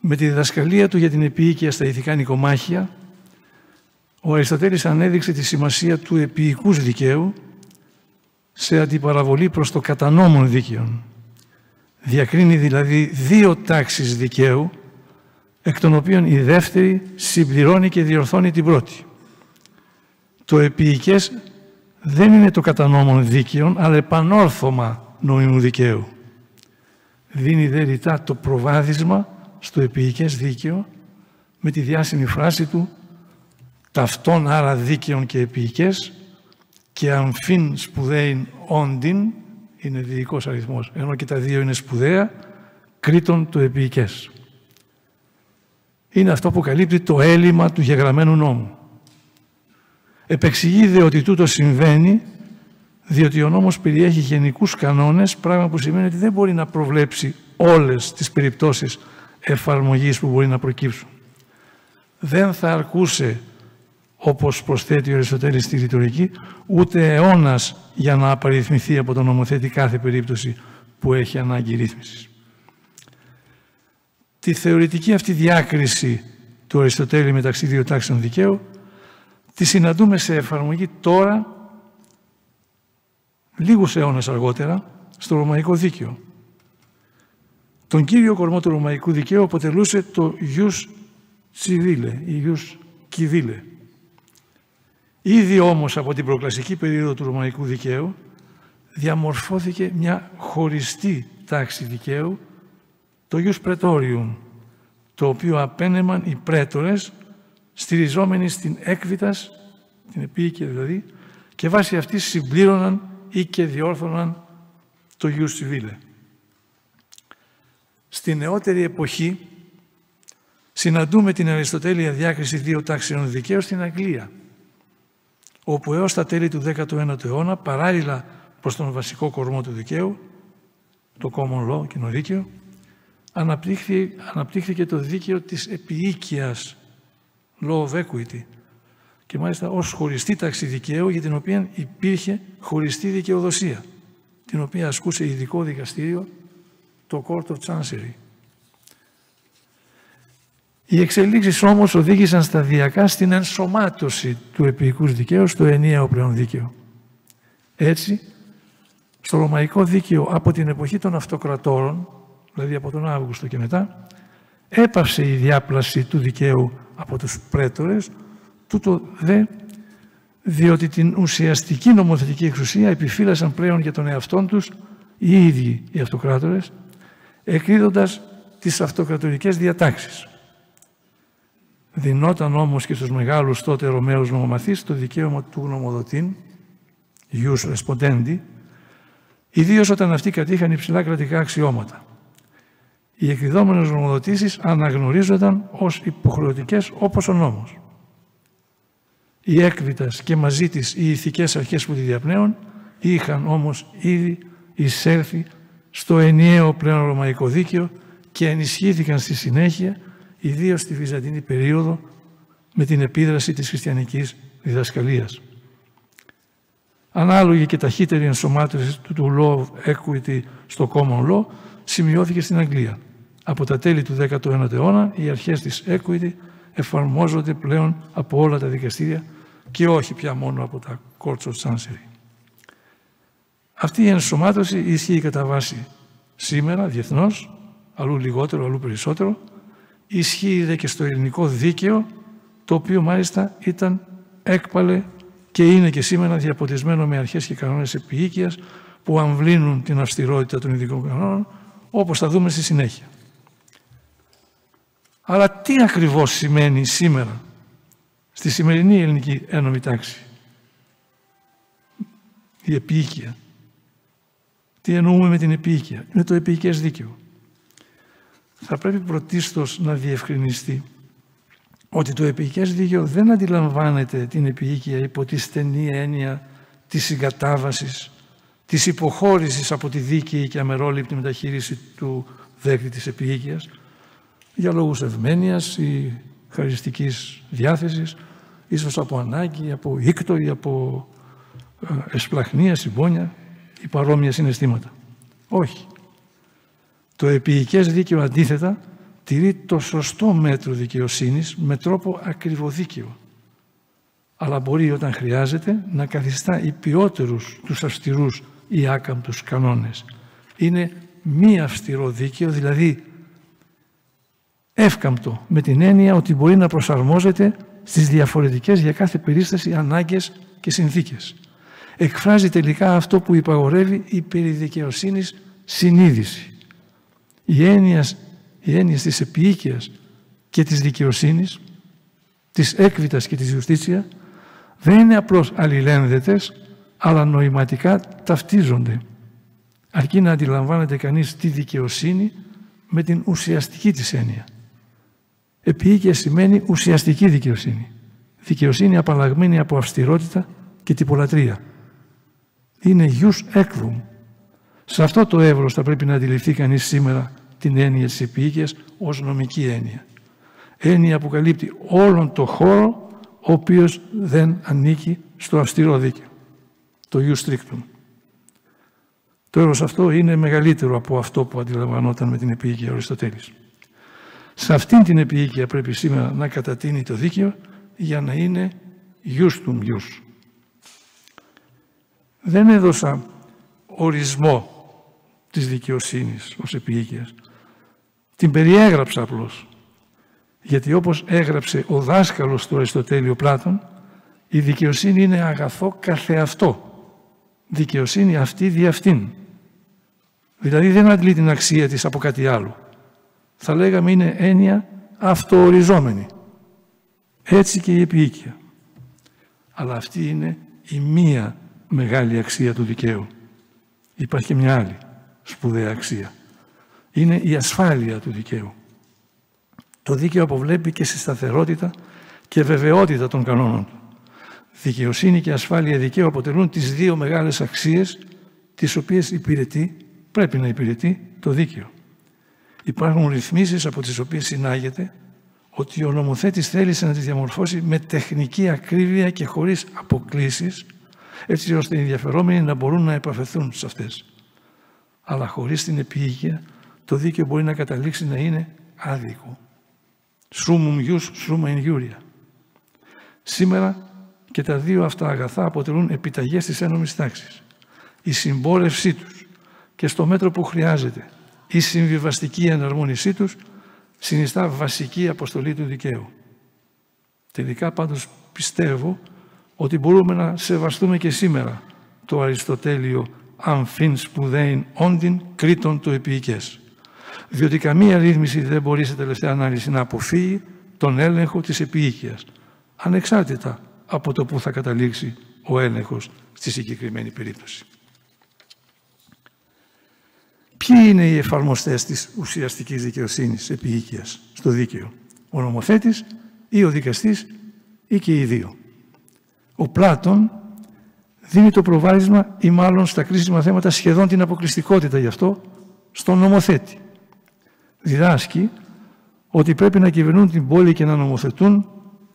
Με τη διδασκαλία του για την επίοικια στα ηθικά νοικομάχια, ο Αριστοτέλης ανέδειξε τη σημασία του επίοικους δικαίου σε αντιπαραβολή προς το κατανόμων δίκαιων Διακρίνει δηλαδή δύο τάξεις δικαίου, εκ των οποίων η δεύτερη συμπληρώνει και διορθώνει την πρώτη. Το επίοικες δεν είναι το κατανόμων δίκαιων, αλλά επανόρθωμα νομιμού δικαίου. Δίνει δε ρητά το προβάδισμα στο επίοικες δίκαιο με τη διάσημη φράση του «Ταυτόν άρα δίκαιων και επίοικες και αμφίν σπουδαίην όντιν είναι διοικός αριθμός, ενώ και τα δύο είναι σπουδαία, κρίτον το επίοικες. Είναι αυτό που καλύπτει το έλλειμμα του γεγραμμένου νόμου. Επεξηγείται ότι τούτο συμβαίνει διότι ο νόμος περιέχει γενικούς κανόνες, πράγμα που σημαίνει ότι δεν μπορεί να προβλέψει όλες τις περιπτώσεις εφαρμογής που μπορεί να προκύψουν. Δεν θα αρκούσε όπως προσθέτει ο Αριστοτέλης στη ρητορική, ούτε αιώνας για να απαριθμηθεί από τον νομοθέτη κάθε περίπτωση που έχει ανάγκη ρύθμισης. Τη θεωρητική αυτή διάκριση του Αριστοτέλη μεταξύ δύο τάξεων δικαίου τη συναντούμε σε εφαρμογή τώρα, λίγους αιώνες αργότερα, στο Ρωμαϊκό Δίκαιο. Τον κύριο κορμό του Ρωμαϊκού Δικαίου αποτελούσε το «ιους civile» ή «ιους civile». Ήδη όμως από την προκλασική περίοδο του Ρωμαϊκού Δικαίου διαμορφώθηκε μια χωριστή τάξη δικαίου, το «ιους pretorium», το οποίο απένεμαν οι πρέτορες στηριζόμενοι στην έκβητας, την επίοικια δηλαδή, και βάσει αυτής συμπλήρωναν ή και διόρθωναν το γιους civile. Στη νεότερη εποχή συναντούμε την αριστοτέλεια διάκριση δύο τάξεων δικαίου στην Αγγλία, όπου έως τα τέλη του 19ου αιώνα, παράλληλα προς τον βασικό κορμό του δικαίου, το common law, κοινό δίκαιο, αναπτύχθηκε, αναπτύχθηκε το δίκαιο της επιοίκειας, law of equity, και μάλιστα ως χωριστή τάξη δικαίου για την οποία υπήρχε χωριστή δικαιοδοσία, την οποία ασκούσε ειδικό δικαστήριο, το Court of Chancery. Οι εξελίξεις όμως οδήγησαν σταδιακά στην ενσωμάτωση του επίοικους δικαίου στο ενιαίο πλέον δίκαιο. Έτσι, στο Ρωμαϊκό δίκαιο από την εποχή των αυτοκρατόρων, δηλαδή από τον Αύγουστο και μετά, έπαυσε η διάπλαση του δικαίου από τους πρέτορες, τούτο δε διότι την ουσιαστική νομοθετική εξουσία επιφύλασαν πλέον για τον εαυτόν τους οι ίδιοι οι αυτοκράτορες, εκδίδοντας τις αυτοκρατορικές διατάξεις. Δινόταν όμως και στους μεγάλους τότε Ρωμαίους νομομαθείς το δικαίωμα του γνωμοδοτήν, ius respondendi, ιδίως όταν αυτοί κατήχαν υψηλά κρατικά αξιώματα. Οι εκδιδόμενες γνωμοδοτήσεις αναγνωρίζονταν ως υποχρεωτικές όπως ο νόμος. Οι έκβητας και μαζί της οι ηθικές αρχές που τη διαπνέουν είχαν όμως ήδη εισέλθει στο ενιαίο πλέον ρωμαϊκό δίκαιο και ενισχύθηκαν στη συνέχεια ιδίως στη Βυζαντινή περίοδο με την επίδραση της χριστιανικής διδασκαλίας. Ανάλογη και ταχύτερη ενσωμάτωση του law of equity στο common law σημειώθηκε στην Αγγλία. Από τα τέλη του 19ου αιώνα οι αρχές της equity εφαρμόζονται πλέον από όλα τα δικαστήρια και όχι πια μόνο από τα courts of chancery. Αυτή η ενσωμάτωση ισχύει κατά βάση σήμερα, διεθνώς, αλλού λιγότερο, αλλού περισσότερο, ισχύει δε και στο ελληνικό δίκαιο, το οποίο μάλιστα ήταν έκπαλε και είναι και σήμερα διαποτισμένο με αρχές και κανόνες επιοίκειας που αμβλύνουν την αυστηρότητα των ειδικών κανόνων, όπως θα δούμε στη συνέχεια. Αλλά τι ακριβώς σημαίνει σήμερα στη σημερινή ελληνική ένωμη τάξη; Η επίοικια. Τι εννοούμε με την επίοικια. Είναι το επίοικες δίκαιο. Θα πρέπει πρωτίστως να διευκρινιστεί ότι το επίοικες δίκαιο δεν αντιλαμβάνεται την επίοικια υπό τη στενή έννοια της συγκατάβασης, της υποχώρησης από τη δίκαιη και αμερόληπτη μεταχείριση του δέκτη της επίοικιας, για λόγους ευμένειας ή χαριστικής διάθεσης, ίσως από ανάγκη, από ήκτο ή από ε, εσπλαχνία, συμπόνια ή παρόμοια συναισθήματα. Όχι. Το επίοικες δίκαιο αντίθετα τηρεί το σωστό μέτρο δικαιοσύνης με τρόπο ακριβοδίκαιο. Αλλά μπορεί όταν χρειάζεται να καθιστά υπιότερους τους αυστηρούς ή άκαμπτους κανόνες. Είναι μη αυστηρό δίκαιο, δηλαδή εύκαμπτο με την έννοια ότι μπορεί να προσαρμόζεται στις διαφορετικές για κάθε περίσταση ανάγκες και συνθήκες. Εκφράζει τελικά αυτό που υπαγορεύει η περί δικαιοσύνης συνείδηση. Οι έννοιες, οι έννοιες της επίοικιας και της δικαιοσύνης, της έκβητας και της ιουστίτσια, δεν είναι απλώς αλληλένδετες, αλλά νοηματικά ταυτίζονται. Αρκεί να αντιλαμβάνεται κανείς τη δικαιοσύνη με την ουσιαστική της έννοια. Επίοικια σημαίνει ουσιαστική δικαιοσύνη. Δικαιοσύνη απαλλαγμένη από αυστηρότητα και τυπολατρεία. Είναι γιους έκβουμ. Σε αυτό το εύρος θα πρέπει να αντιληφθεί κανείς σήμερα την έννοια της επίοικιας ως νομική έννοια. Έννοια που καλύπτει όλον το χώρο ο οποίος δεν ανήκει στο αυστηρό δίκαιο. Το ιους strictum. Το έργος αυτό είναι μεγαλύτερο από αυτό που αντιλαμβανόταν με την επίοικια Αριστοτέλης. Σε αυτήν την επίοικια πρέπει σήμερα να κατατείνει το δίκαιο για να είναι γιούστουμ γιούς. Δεν έδωσα ορισμό της δικαιοσύνης ως επίοικιας. Την περιέγραψα απλώς. Γιατί όπως έγραψε ο δάσκαλος του Αριστοτέλειου Πλάτων, η δικαιοσύνη είναι αγαθό καθεαυτό. Δικαιοσύνη αυτή δι' αυτήν. Δηλαδή δεν αντλεί την αξία της από κάτι άλλο. Θα λέγαμε είναι έννοια αυτοοριζόμενη. Έτσι και η επίοικια. Αλλά αυτή είναι η μία μεγάλη αξία του δικαίου. Υπάρχει και μια άλλη σπουδαία αξία. Είναι η ασφάλεια του δικαίου. Το δίκαιο αποβλέπει και στη σταθερότητα και βεβαιότητα των κανόνων του. Δικαιοσύνη και ασφάλεια δικαίου αποτελούν τις δύο μεγάλες αξίες τις οποίες υπηρετεί, πρέπει να υπηρετεί το δίκαιο. Υπάρχουν ρυθμίσεις από τις οποίες συνάγεται ότι ο νομοθέτης θέλησε να τις διαμορφώσει με τεχνική ακρίβεια και χωρίς αποκλήσεις έτσι ώστε οι ενδιαφερόμενοι να μπορούν να επαφεθούν σε αυτές. Αλλά χωρίς την επίοικια το δίκαιο μπορεί να καταλήξει να είναι άδικο. Σούμουμ γιους, σούμα γιούρια. Σήμερα και τα δύο αυτά αγαθά αποτελούν επιταγές της ένομης τάξης. Η συμπόρευσή τους και στο μέτρο που χρειάζεται η συμβιβαστική εναρμόνισή τους συνιστά βασική αποστολή του δικαίου. Τελικά πάντως πιστεύω ότι μπορούμε να σεβαστούμε και σήμερα το Αριστοτέλειο αμφίν σπουδαίν όντιν κρίτων το επίοικες. Διότι καμία ρύθμιση δεν μπορεί σε τελευταία ανάλυση να αποφύγει τον έλεγχο της επίοικιας, ανεξάρτητα από το που θα καταλήξει ο έλεγχος στη συγκεκριμένη περίπτωση. Ποιοι είναι οι εφαρμοστές της ουσιαστικής δικαιοσύνης επίοικιας στο δίκαιο, ο νομοθέτης ή ο δικαστής ή και οι δύο; Ο Πλάτων δίνει το προβάδισμα ή μάλλον στα κρίσιμα θέματα σχεδόν την αποκλειστικότητα γι' αυτό στον νομοθέτη. Διδάσκει ότι πρέπει να κυβερνούν την πόλη και να νομοθετούν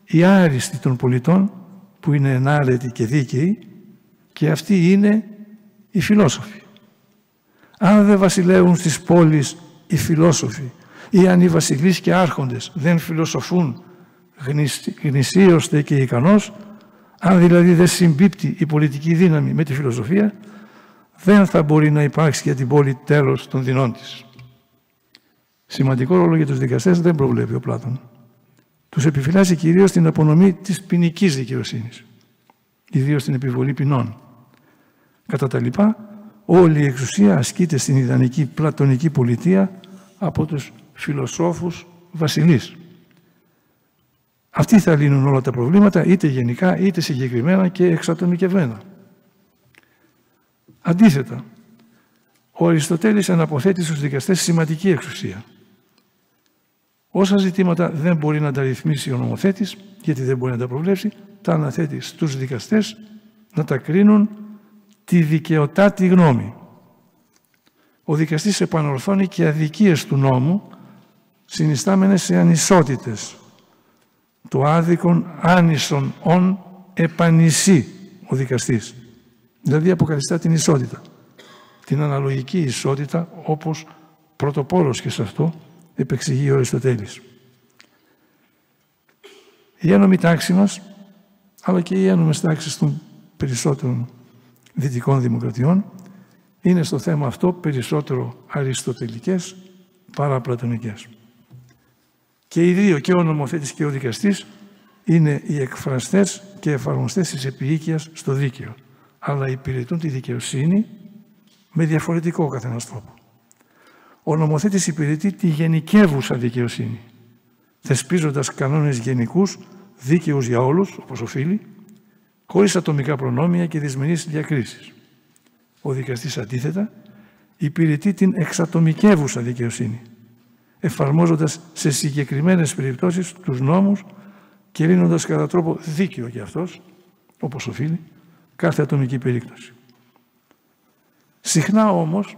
οι άριστοι των πολιτών που είναι ενάρετοι και δίκαιοι και αυτοί είναι οι φιλόσοφοι. Αν δεν βασιλεύουν στις πόλεις οι φιλόσοφοι ή αν οι βασιλείς και άρχοντες δεν φιλοσοφούν γνησίωστε και ικανός, αν δηλαδή δεν συμπίπτει η πολιτική δύναμη με τη φιλοσοφία, δεν θα μπορεί να υπάρξει για την πόλη τέλος των δεινών της. Σημαντικό ρόλο για τους δικαστές δεν προβλέπει ο Πλάτων. Τους επιφυλάσσει κυρίως την απονομή της ποινικής δικαιοσύνης, ιδίως την επιβολή ποινών. Κατά τα λοιπά, όλη η εξουσία ασκείται στην ιδανική πλατωνική πολιτεία από τους φιλοσόφους βασιλείς. Αυτοί θα λύνουν όλα τα προβλήματα, είτε γενικά, είτε συγκεκριμένα και εξατομικευμένα. Αντίθετα, ο Αριστοτέλης αναποθέτει στους δικαστές σημαντική εξουσία. Όσα ζητήματα δεν μπορεί να τα ρυθμίσει ο νομοθέτης, γιατί δεν μπορεί να τα προβλέψει, τα αναθέτει στους δικαστές να τα κρίνουν τη δικαιοτάτη γνώμη. Ο δικαστής επανορθώνει και αδικίες του νόμου συνιστάμενες σε ανισότητες το άδικον άνισον ον επανισεί ο δικαστής. Δηλαδή αποκαθιστά την ισότητα. Την αναλογική ισότητα όπως πρωτοπόρος και σε αυτό επεξηγεί ο Αριστοτέλης. Η ένομη τάξη μας, αλλά και οι ένομες τάξεις των περισσότερων δυτικών δημοκρατιών, είναι στο θέμα αυτό περισσότερο αριστοτελικές παρά πλατωνικές. Και οι δύο, και ο νομοθέτης και ο δικαστής, είναι οι εκφραστές και εφαρμοστές της επίοικιας στο δίκαιο. Αλλά υπηρετούν τη δικαιοσύνη με διαφορετικό καθένας τρόπο. Ο νομοθέτης υπηρετεί τη γενικεύουσα δικαιοσύνη, θεσπίζοντας κανόνες γενικούς, δίκαιους για όλους, όπως οφείλει, χωρίς ατομικά προνόμια και δυσμενείς διακρίσεις. Ο δικαστής αντίθετα υπηρετεί την εξατομικεύουσα δικαιοσύνη, εφαρμόζοντας σε συγκεκριμένες περιπτώσεις τους νόμους και λύνοντας κατά τρόπο δίκαιο για αυτός, όπως οφείλει, κάθε ατομική περίπτωση. Συχνά όμως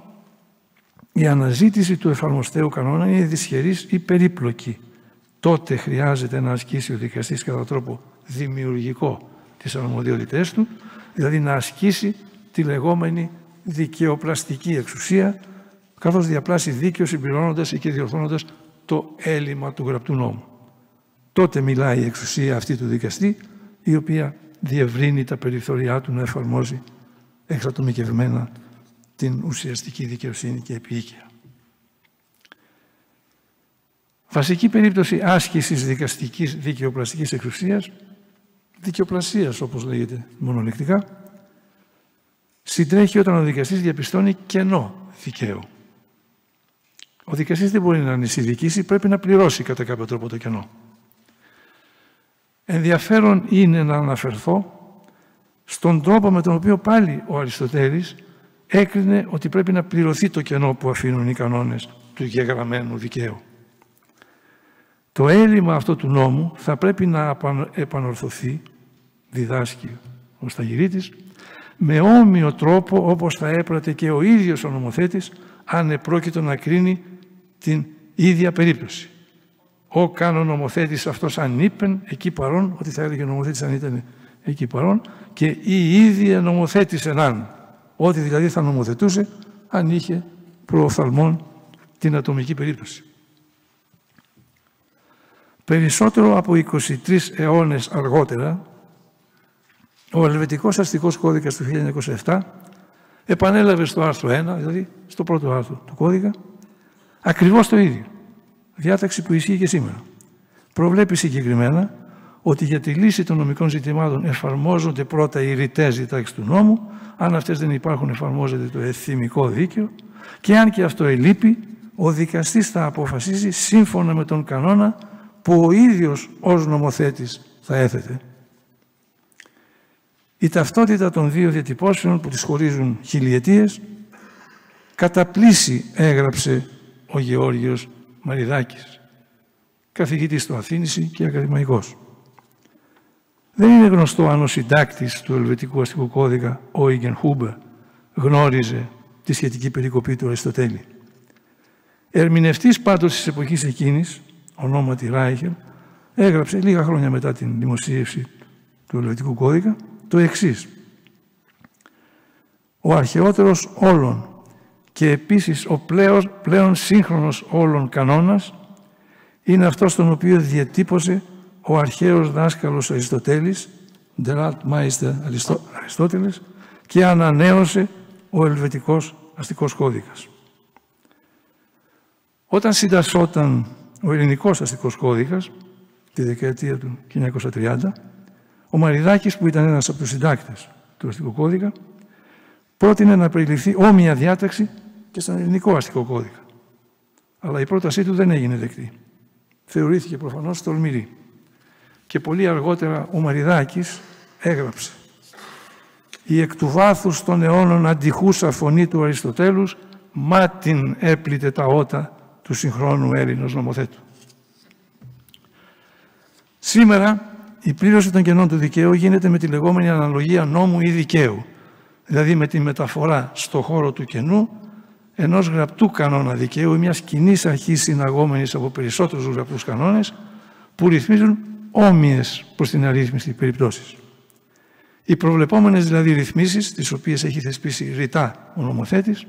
η αναζήτηση του εφαρμοστέου κανόνα είναι δυσχερής ή περίπλοκη. Τότε χρειάζεται να ασκήσει ο δικαστής κατά τρόπο δημιουργικό τις αρμοδιότητές του, δηλαδή να ασκήσει τη λεγόμενη δικαιοπλαστική εξουσία καθώς διαπλάσει δίκαιο συμπληρώνοντας ή και διορθώνοντας το έλλειμμα του γραπτού νόμου. Τότε μιλάει η εξουσία αυτή του δικαστή η οποία διευρύνει τα περιθώριά του να εφαρμόζει εξατομικευμένα την ουσιαστική δικαιοσύνη και επίοικια. Βασική περίπτωση άσκησης δικαστικής δικαιοπλαστικής εξουσίας, δικαιοπλασίας όπως λέγεται μονολεκτικά, συντρέχει όταν ο δικαστής διαπιστώνει κενό δικαίου. Ο δικαστής δεν μπορεί να ανησυχήσει, πρέπει να πληρώσει κατά κάποιο τρόπο το κενό. Ενδιαφέρον είναι να αναφερθώ στον τρόπο με τον οποίο πάλι ο Αριστοτέλης έκρινε ότι πρέπει να πληρωθεί το κενό που αφήνουν οι κανόνες του γεγραμμένου δικαίου. Το έλλειμμα αυτό του νόμου θα πρέπει να επανορθωθεί, διδάσκει ο Σταγυρίτης, με όμοιο τρόπο όπως θα έπρατε και ο ίδιος ο νομοθέτης αν επρόκειτο να κρίνει την ίδια περίπτωση. Ο κάνω νομοθέτης αυτός αν είπεν εκεί παρόν, ότι θα έλεγε ο νομοθέτης αν ήταν εκεί παρόν και η ίδια νομοθέτησε αν, ότι δηλαδή θα νομοθετούσε αν είχε προοφθαλμόν την ατομική περίπτωση. Περισσότερο από 23 αιώνες αργότερα, ο Ελβετικός Αστικός Κώδικας του 1927 επανέλαβε στο άρθρο 1, δηλαδή στο πρώτο άρθρο του κώδικα, ακριβώς το ίδιο. Διάταξη που ισχύει και σήμερα. Προβλέπει συγκεκριμένα ότι για τη λύση των νομικών ζητημάτων εφαρμόζονται πρώτα οι ρητές διτάξεις του νόμου, αν αυτές δεν υπάρχουν εφαρμόζεται το εθιμικό δίκαιο και αν και αυτό ελείπει, ο δικαστής θα αποφασίζει σύμφωνα με τον κανόνα που ο ίδιος ως νομοθέτης θα έθετε. Η ταυτότητα των δύο διατυπώσεων που τις χωρίζουν χιλιετίες καταπλήσει έγραψε ο Γεώργιος Μαριδάκης, καθηγητής στο Αθήνηση και ακαδημαϊκός. Δεν είναι γνωστό αν ο συντάκτης του Ελβετικού Αστικού Κώδικα, ο Ίγεν Χούμπε, γνώριζε τη σχετική περικοπή του Αριστοτέλη. Ερμηνευτής πάντως της εποχής εκείνης, ονόματι Ράιχερ, έγραψε λίγα χρόνια μετά την δημοσίευση του Ελβετικού Κώδικα το εξής. Ο αρχαιότερος όλων και επίσης ο πλέον, πλέον σύγχρονος όλων κανόνας είναι αυτός τον οποίο διατύπωσε ο αρχαίος δάσκαλος Αριστοτέλης, Derat Meister Αριστότελης, και ανανέωσε ο Ελβετικός αστικός κώδικας. Όταν συντασσόταν ο ελληνικός αστικός κώδικας, τη δεκαετία του 1930, ο Μαριδάκης, που ήταν ένας από τους συντάκτες του αστικού κώδικα, πρότεινε να περιληφθεί όμοια διάταξη και στον ελληνικό αστικό κώδικα. Αλλά η πρότασή του δεν έγινε δεκτή. Θεωρήθηκε προφανώς τολμηρή. Και πολύ αργότερα ο Μαριδάκης έγραψε «Η εκ του βάθους των αιώνων αντιχούσα φωνή του Αριστοτέλους μα την έπλητε τα ότα του συγχρόνου Έλληνος νομοθέτου». Σήμερα η πλήρωση των κενών του δικαίου γίνεται με τη λεγόμενη αναλογία νόμου ή δικαίου, δηλαδή με τη μεταφορά στο χώρο του κενού ενός γραπτού κανόνα δικαίου ή μιας κοινής αρχής συναγόμενης από περισσότερους γραπτούς κανόνες που ρυθμίζουν όμοιες προς την αρρύθμιστη περιπτώσεις. Οι προβλεπόμενες δηλαδή ρυθμίσεις, τις οποίες έχει θεσπίσει ρητά ο νομοθέτης,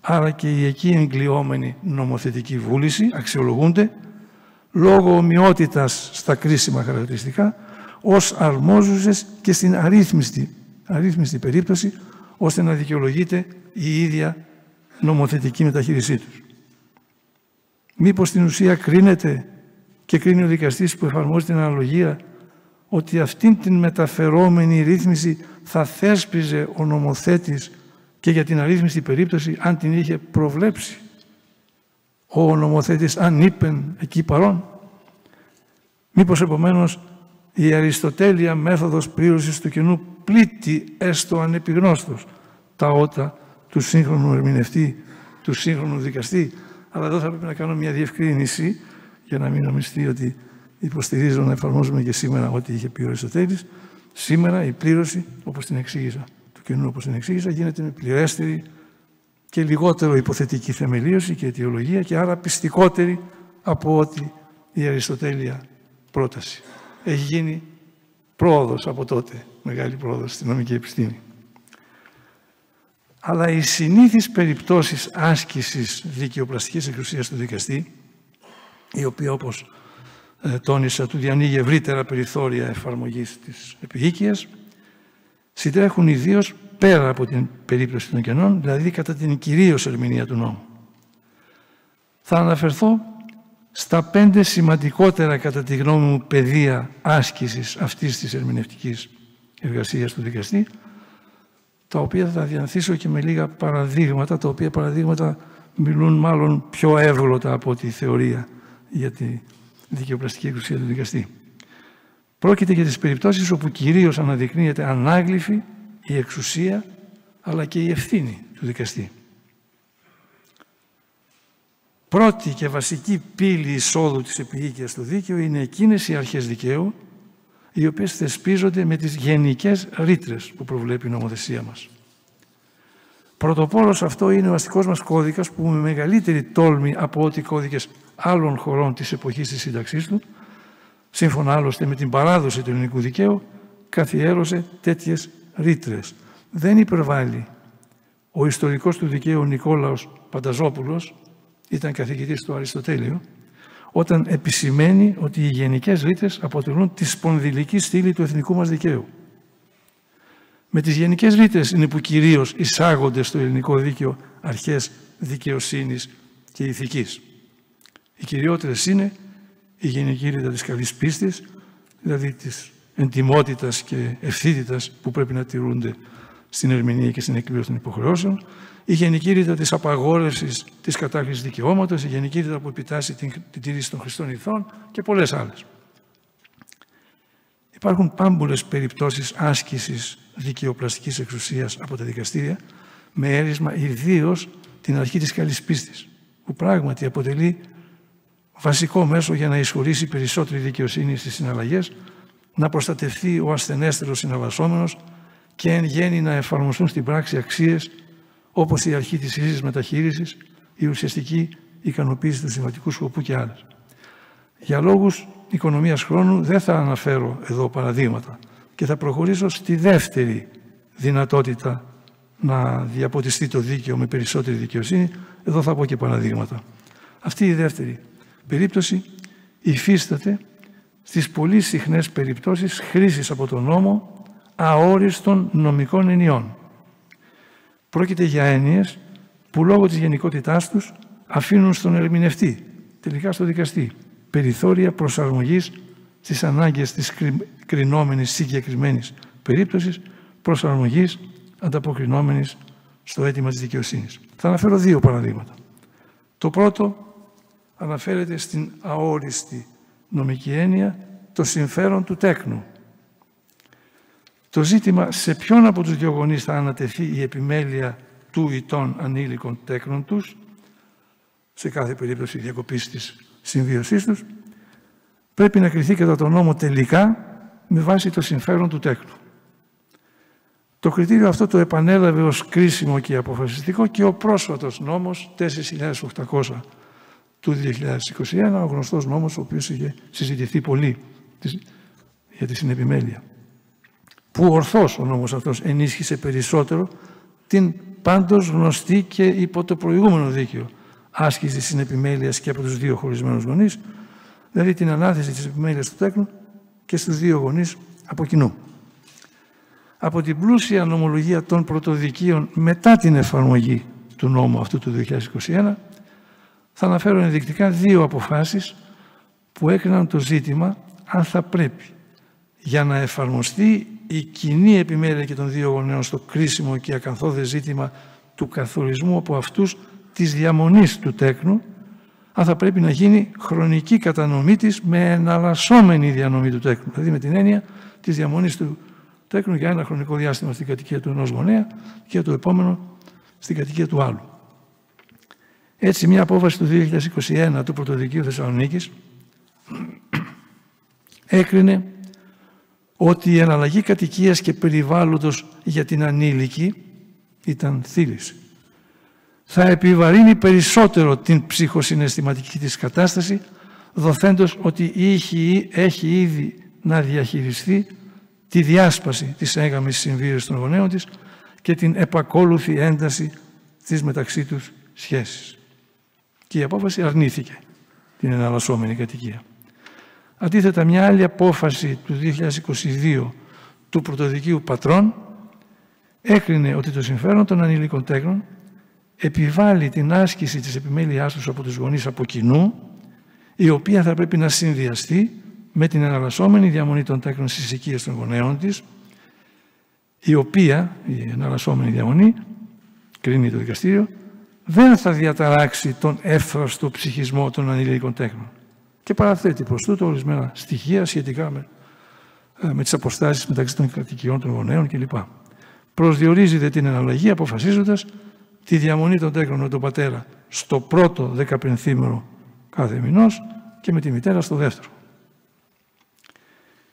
άρα και η εκεί εγκλειόμενη νομοθετική βούληση αξιολογούνται λόγω ομοιότητας στα κρίσιμα χαρακτηριστικά ως αρμόζουσες και στην αρρύθμιστη, αρρύθμιστη περίπτωση ώστε να δικαιολογείται η ίδια νομοθετική μεταχείρισή τους. Μήπως στην ουσία κρίνεται και κρίνει ο δικαστής που εφαρμόζει την αναλογία ότι αυτήν την μεταφερόμενη ρύθμιση θα θέσπιζε ο νομοθέτης και για την αρρύθμιστη περίπτωση αν την είχε προβλέψει ο νομοθέτης αν είπεν εκεί παρόν. Μήπως επομένως η αριστοτέλεια μέθοδος πλήρωσης του κοινού πλήττει έστω ανεπιγνώστος τα ότα του σύγχρονου ερμηνευτή, του σύγχρονου δικαστή. Αλλά εδώ θα πρέπει να κάνω μια διευκρίνηση για να μην νομιστεί ότι υποστηρίζω να εφαρμόζουμε και σήμερα ό,τι είχε πει ο Αριστοτέλης. Σήμερα η πλήρωση, όπως την εξήγησα, του κοινού όπως την εξήγησα, γίνεται με πληρέστερη και λιγότερο υποθετική θεμελίωση και αιτιολογία και άρα πιστικότερη από ό,τι η Αριστοτέλεια πρόταση. Έχει γίνει πρόοδος από τότε, μεγάλη πρόοδος στην νομική επιστήμη. Αλλά οι συνήθεις περιπτώσεις άσκησης δικαιοπλαστικής εξουσίας του δικαστή, η οποία όπως ε, τόνισα, του διανοίγει ευρύτερα περιθώρια εφαρμογής της επιοίκειας, συντρέχουν ιδίως πέρα από την περίπτωση των κενών, δηλαδή κατά την κυρίως ερμηνεία του νόμου. Θα αναφερθώ στα πέντε σημαντικότερα κατά τη γνώμη μου πεδία άσκησης αυτής της ερμηνευτικής εργασίας του δικαστή, τα οποία θα διανθίσω και με λίγα παραδείγματα, τα οποία παραδείγματα μιλούν μάλλον πιο εύγλωτα από τη θεωρία για τη δικαιοπλαστική εξουσία του δικαστή. Πρόκειται για τις περιπτώσεις όπου κυρίως αναδεικνύεται ανάγλυφη η εξουσία αλλά και η ευθύνη του δικαστή. Πρώτη και βασική πύλη εισόδου της επιοίκειας του δίκαιο είναι εκείνες οι αρχές δικαίου οι οποίες θεσπίζονται με τις γενικές ρήτρες που προβλέπει η νομοθεσία μας. Πρωτοπόρος αυτό είναι ο αστικός μας κώδικας που με μεγαλύτερη τόλμη από ό,τι κώδικες άλλων χωρών της εποχής της σύνταξής του, σύμφωνα άλλωστε με την παράδοση του ελληνικού δικαίου, καθιέρωσε τέτοιες ρήτρες. Δεν υπερβάλλει ο ιστορικός του δικαίου Νικόλαος Πανταζόπουλος, ήταν καθηγητής του Αριστοτέλειου, όταν επισημαίνει ότι οι γενικές ρήτρες αποτελούν τη σπονδυλική στήλη του εθνικού μας δικαίου. Με τις γενικές ρήτρες είναι που κυρίως εισάγονται στο ελληνικό δίκαιο αρχές δικαιοσύνης και ηθικής. Οι κυριότερες είναι η γενική ρήτρα της καλής πίστης, δηλαδή της εντιμότητας και ευθύτητας που πρέπει να τηρούνται στην ερμηνεία και στην εκπλήρωση των υποχρεώσεων, η γενική ρήτρα της απαγόρευσης της κατάχρησης δικαιώματος, η γενική ρήτρα που επιτάσσει την, την τήρηση των χρηστών ηθών και πολλές άλλες. Υπάρχουν πάμπολες περιπτώσεις άσκησης δικαιοπλαστικής εξουσίας από τα δικαστήρια με έρισμα ιδίως την αρχή της καλής πίστης, που πράγματι αποτελεί βασικό μέσο για να εισχωρήσει περισσότερη δικαιοσύνη στις συναλλαγές, να προστατευτεί ο ασθενέστερος συναλλασσόμενος και εν γέννη να εφαρμοστούν στην πράξη αξίες όπως η αρχή της ίσης μεταχείρισης, η ουσιαστική ικανοποίηση του συμβατικού σκοπού και άλλες. Για λόγους οικονομίας χρόνου δεν θα αναφέρω εδώ παραδείγματα και θα προχωρήσω στη δεύτερη δυνατότητα να διαποτιστεί το δίκαιο με περισσότερη δικαιοσύνη. Εδώ θα πω και παραδείγματα. Αυτή η δεύτερη περίπτωση υφίσταται στις πολύ συχνές περιπτώσεις χρήσης από τον νόμο αόριστων νομικών ενιών. Πρόκειται για έννοιες που λόγω της γενικότητάς τους αφήνουν στον ερμηνευτή, τελικά στο δικαστή, περιθώρια προσαρμογής στις ανάγκες της κρινόμενης συγκεκριμένης περίπτωσης, προσαρμογής ανταποκρινόμενης στο αίτημα της δικαιοσύνης. Θα αναφέρω δύο παραδείγματα. Το πρώτο αναφέρεται στην αόριστη νομική έννοια το συμφέρον του τέκνου. Το ζήτημα σε ποιον από τους δύο γονείς θα ανατεθεί η επιμέλεια του ή των ανήλικων τέκνων τους, σε κάθε περίπτωση διακοπής της συμβίωσής τους, πρέπει να κριθεί κατά τον νόμο τελικά με βάση το συμφέρον του τέκνου. Το κριτήριο αυτό το επανέλαβε ως κρίσιμο και αποφασιστικό και ο πρόσφατος νόμος 4.800 του 2021, ο γνωστός νόμος ο οποίος είχε συζητηθεί πολύ για τη συνεπιμέλεια. Που ορθώς ο νόμος αυτός ενίσχυσε περισσότερο την πάντως γνωστή και υπό το προηγούμενο δίκαιο άσκηση συνεπιμέλειας και από τους δύο χωρισμένους γονείς, δηλαδή την ανάθεση της επιμέλειας του τέκνου και στους δύο γονείς από κοινού. Από την πλούσια νομολογία των πρωτοδικείων μετά την εφαρμογή του νόμου αυτού του 2021 θα αναφέρω ενδεικτικά δύο αποφάσεις που έκριναν το ζήτημα αν θα πρέπει για να εφαρμοστεί η κοινή επιμέλεια και των δύο γονέων στο κρίσιμο και ακαθόδε ζήτημα του καθορισμού από αυτούς της διαμονής του τέκνου αν θα πρέπει να γίνει χρονική κατανομή της με εναλλασσόμενη διανομή του τέκνου. Δηλαδή με την έννοια της διαμονής του τέκνου για ένα χρονικό διάστημα στην κατοικία του ενός γονέα και το επόμενο στην κατοικία του άλλου. Έτσι μια απόφαση του 2021 του Πρωτοδικείου Θεσσαλονίκης <clears throat> έκρινε ότι η εναλλαγή κατοικίας και περιβάλλοντος για την ανήλικη ήταν θύληση θα επιβαρύνει περισσότερο την ψυχοσυναισθηματική της κατάσταση, δοθέντος ότι έχει, έχει ήδη να διαχειριστεί τη διάσπαση της έγαμης συμβίωσης των γονέων της και την επακόλουθη ένταση της μεταξύ τους σχέσης. Και η απόφαση αρνήθηκε την εναλλασσόμενη κατοικία. Αντίθετα, μια άλλη απόφαση του 2022 του Πρωτοδικείου Πατρών έκρινε ότι το συμφέρον των ανηλίκων τέκνων επιβάλλει την άσκηση της επιμέλειάς τους από τους γονείς από κοινού, η οποία θα πρέπει να συνδυαστεί με την εναλλασσόμενη διαμονή των τέκνων στις οικίες των γονέων της, η οποία, η εναλλασσόμενη διαμονή, κρίνει το δικαστήριο, δεν θα διαταράξει τον εύθραστο ψυχισμό των ανηλίκων τέκνων. Και παραθέτει προς τούτο ορισμένα στοιχεία σχετικά με, ε, με τις αποστάσεις μεταξύ των κατοικιών των γονέων κλπ. Προσδιορίζει την εναλλαγή αποφασίζοντας τη διαμονή των τέκνων με τον πατέρα στο πρώτο δεκαπενθήμερο κάθε μηνός και με τη μητέρα στο δεύτερο.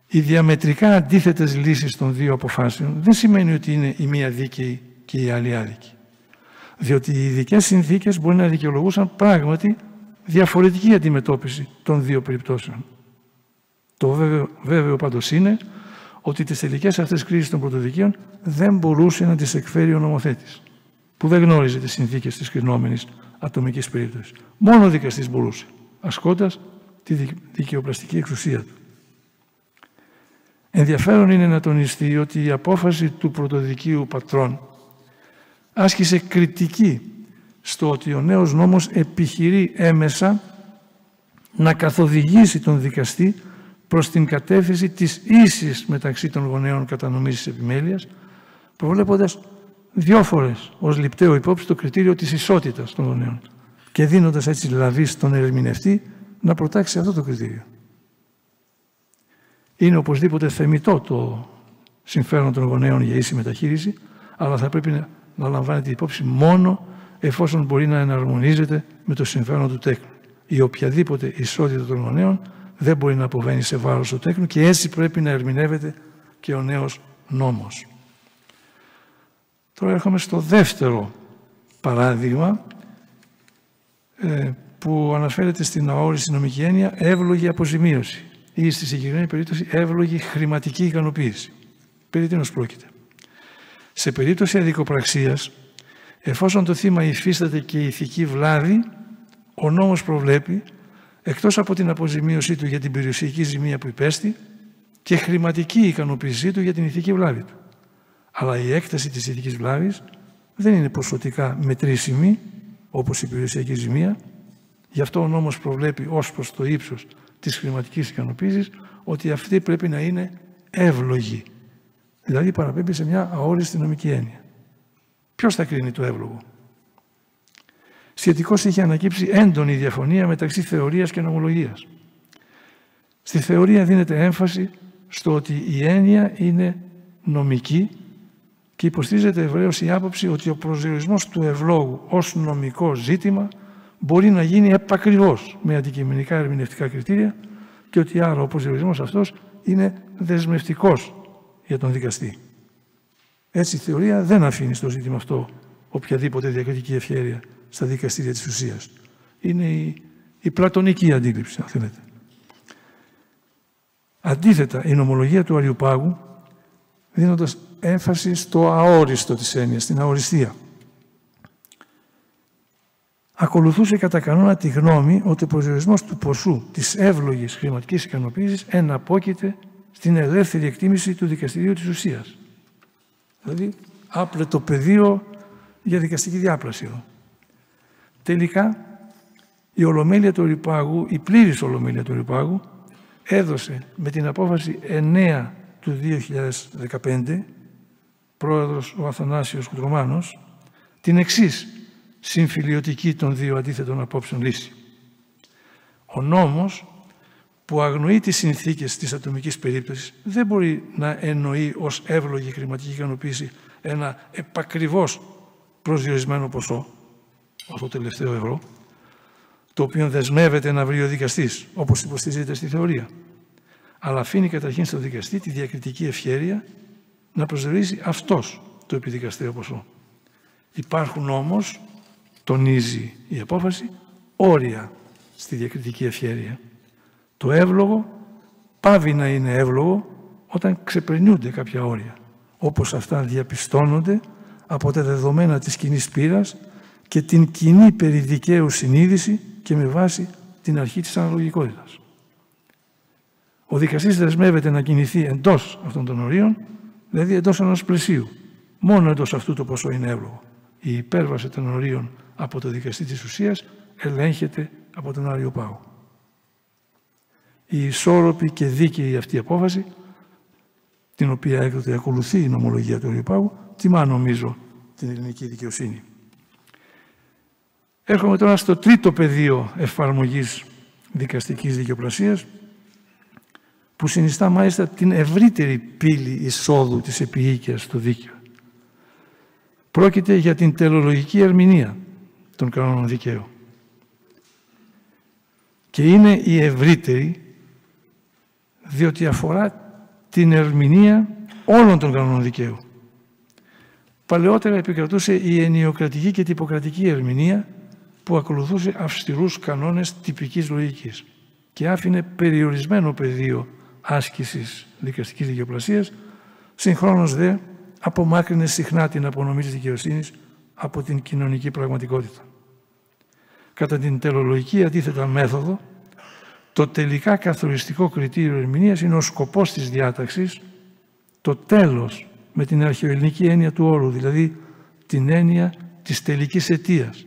Οι διαμετρικά αντίθετες λύσεις των δύο αποφάσεων δεν σημαίνει ότι είναι η μία δίκαιη και η άλλη άδικη. Διότι οι ειδικές συνθήκες μπορεί να δικαιολογούσαν πράγματι διαφορετική αντιμετώπιση των δύο περιπτώσεων. Το βέβαιο, βέβαιο πάντως είναι ότι τις τελικές αυτές κρίσεις των πρωτοδικείων δεν μπορούσε να τις εκφέρει ο νομοθέτης, που δεν γνώριζε τις συνθήκες της κρινόμενης ατομικής περίπτωσης. Μόνο ο δικαστής μπορούσε, ασκώντας τη δικαιοπλαστική εξουσία του. Ενδιαφέρον είναι να τονιστεί ότι η απόφαση του πρωτοδικείου πατρών άσκησε κριτική στο ότι ο νέος νόμος επιχειρεί έμεσα να καθοδηγήσει τον δικαστή προς την κατεύθυνση της ίσης μεταξύ των γονέων κατανομής της επιμέλειας, προβλέποντας δυο φορές ως λιπταίο υπόψη το κριτήριο της ισότητας των γονέων και δίνοντας έτσι λαβή στον ερμηνευτή να προτάξει αυτό το κριτήριο. Είναι οπωσδήποτε θεμητό το συμφέρον των γονέων για ίση μεταχείριση, αλλά θα πρέπει να, να λαμβάνεται υπόψη μόνο εφόσον μπορεί να εναρμονίζεται με το συμφέρον του τέκνου. Η οποιαδήποτε ισότητα των γονέων δεν μπορεί να αποβαίνει σε βάρος του τέκνου και έτσι πρέπει να ερμηνεύεται και ο νέος νόμος. Τώρα έρχομαι στο δεύτερο παράδειγμα ε, που αναφέρεται στην αόριστη νομική έννοια εύλογη αποζημίωση ή στη συγκεκριμένη περίπτωση εύλογη χρηματική ικανοποίηση. Περί τίνος πρόκειται. Σε περίπτωση αδικοπραξίας, εφόσον το θύμα υφίσταται και ηθική βλάβη, ο νόμος προβλέπει, εκτός από την αποζημίωσή του για την περιουσιακή ζημία που υπέστη, και χρηματική ικανοποίησή του για την ηθική βλάβη του. Αλλά η έκταση της ηθικής βλάβης δεν είναι ποσοτικά μετρήσιμη, όπως η περιουσιακή ζημία. Γι' αυτό ο νόμος προβλέπει ως προς το ύψος της χρηματικής ικανοποίησης ότι αυτή πρέπει να είναι εύλογη. Δηλαδή παραπέμπει σε μια αόριστη νομική έννοια. Ποιος θα κρίνει το εύλογο; Σχετικώς είχε ανακύψει έντονη διαφωνία μεταξύ θεωρίας και νομολογίας. Στη θεωρία δίνεται έμφαση στο ότι η έννοια είναι νομική και υποστηρίζεται ευρέως η άποψη ότι ο προσδιορισμός του ευλόγου ως νομικό ζήτημα μπορεί να γίνει επακριβώς με αντικειμενικά ερμηνευτικά κριτήρια και ότι άρα ο προσδιορισμός αυτός είναι δεσμευτικός για τον δικαστή. Έτσι η θεωρία δεν αφήνει στο ζήτημα αυτό οποιαδήποτε διακριτική ευχαίρεια στα δικαστήρια της ουσίας. Είναι η, η πλατωνική αντίληψη, αν θέλετε. Αντίθετα, η νομολογία του Αριουπάγου, δίνοντας έμφαση στο αόριστο της έννοιας, στην αοριστία, ακολουθούσε κατά κανόνα τη γνώμη ότι ο προσδιορισμός του ποσού της εύλογης χρηματικής ικανοποίησης εναπόκειται στην ελεύθερη εκτίμηση του δικαστηρίου της ουσίας. Δηλαδή, άπλε το πεδίο για δικαστική διάπλαση εδώ. Τελικά, η Ολομέλεια του Ριπάγου, η πλήρης Ολομέλεια του Ριπάγου, έδωσε με την απόφαση 9 του 2015, πρόεδρος ο Αθανάσιος Κουτρομάνος, την εξής συμφιλιωτική των δύο αντίθετων απόψεων λύση. Ο νόμος που αγνοεί τις συνθήκες της ατομικής περίπτωσης δεν μπορεί να εννοεί ως εύλογη χρηματική ικανοποίηση ένα επακριβώς προσδιορισμένο ποσό, αυτό το τελευταίο ευρώ, το οποίο δεσμεύεται να βρει ο δικαστής, όπως υποστηρίζεται στη θεωρία. Αλλά αφήνει καταρχήν στο δικαστή τη διακριτική ευχέρεια να προσδιορίσει αυτός το επιδικαστέο ποσό. Υπάρχουν όμως τονίζει η απόφαση, όρια στη διακριτική ευχέρεια. Το εύλογο πάβει να είναι εύλογο όταν ξεπερνιούνται κάποια όρια, όπως αυτά διαπιστώνονται από τα δεδομένα της κοινής πείρας και την κοινή περιδικαίου συνείδηση και με βάση την αρχή της αναλογικότητας. Ο δικαστής δεσμεύεται να κινηθεί εντός αυτών των ορίων, δηλαδή εντός ενός πλαισίου. Μόνο εντός αυτού το ποσό είναι εύλογο. Η υπέρβαση των ορίων από το δικαστή της ουσίας ελέγχεται από τον Άριο Πάγο. Η ισόρροπη και δίκαιη αυτή απόφαση, την οποία έκτοτε ακολουθεί η νομολογία του Άριου Πάγου, τιμά νομίζω την ελληνική δικαιοσύνη. Έρχομαι τώρα στο τρίτο πεδίο εφαρμογής δικαστικής δικαιοπλασίας, που συνιστά μάλιστα την ευρύτερη πύλη εισόδου της επιοίκειας στο δίκαιο. Πρόκειται για την τελολογική ερμηνεία των κανόνων δικαίου. Και είναι η ευρύτερη διότι αφορά την ερμηνεία όλων των κανόνων δικαίου. Παλαιότερα επικρατούσε η ενιοκρατική και τυποκρατική ερμηνεία που ακολουθούσε αυστηρούς κανόνες τυπικής λογικής και άφηνε περιορισμένο πεδίο άσκησης δικαστικής δικαιοπλασίας, συγχρόνως δε απομάκρυνε συχνά την απονομή της δικαιοσύνης από την κοινωνική πραγματικότητα. Κατά την τελολογική αντίθετα μέθοδο, το τελικά καθοριστικό κριτήριο ερμηνείας είναι ο σκοπός της διάταξης, το τέλος με την αρχαιοελληνική έννοια του όρου, δηλαδή την έννοια της τελικής αιτίας,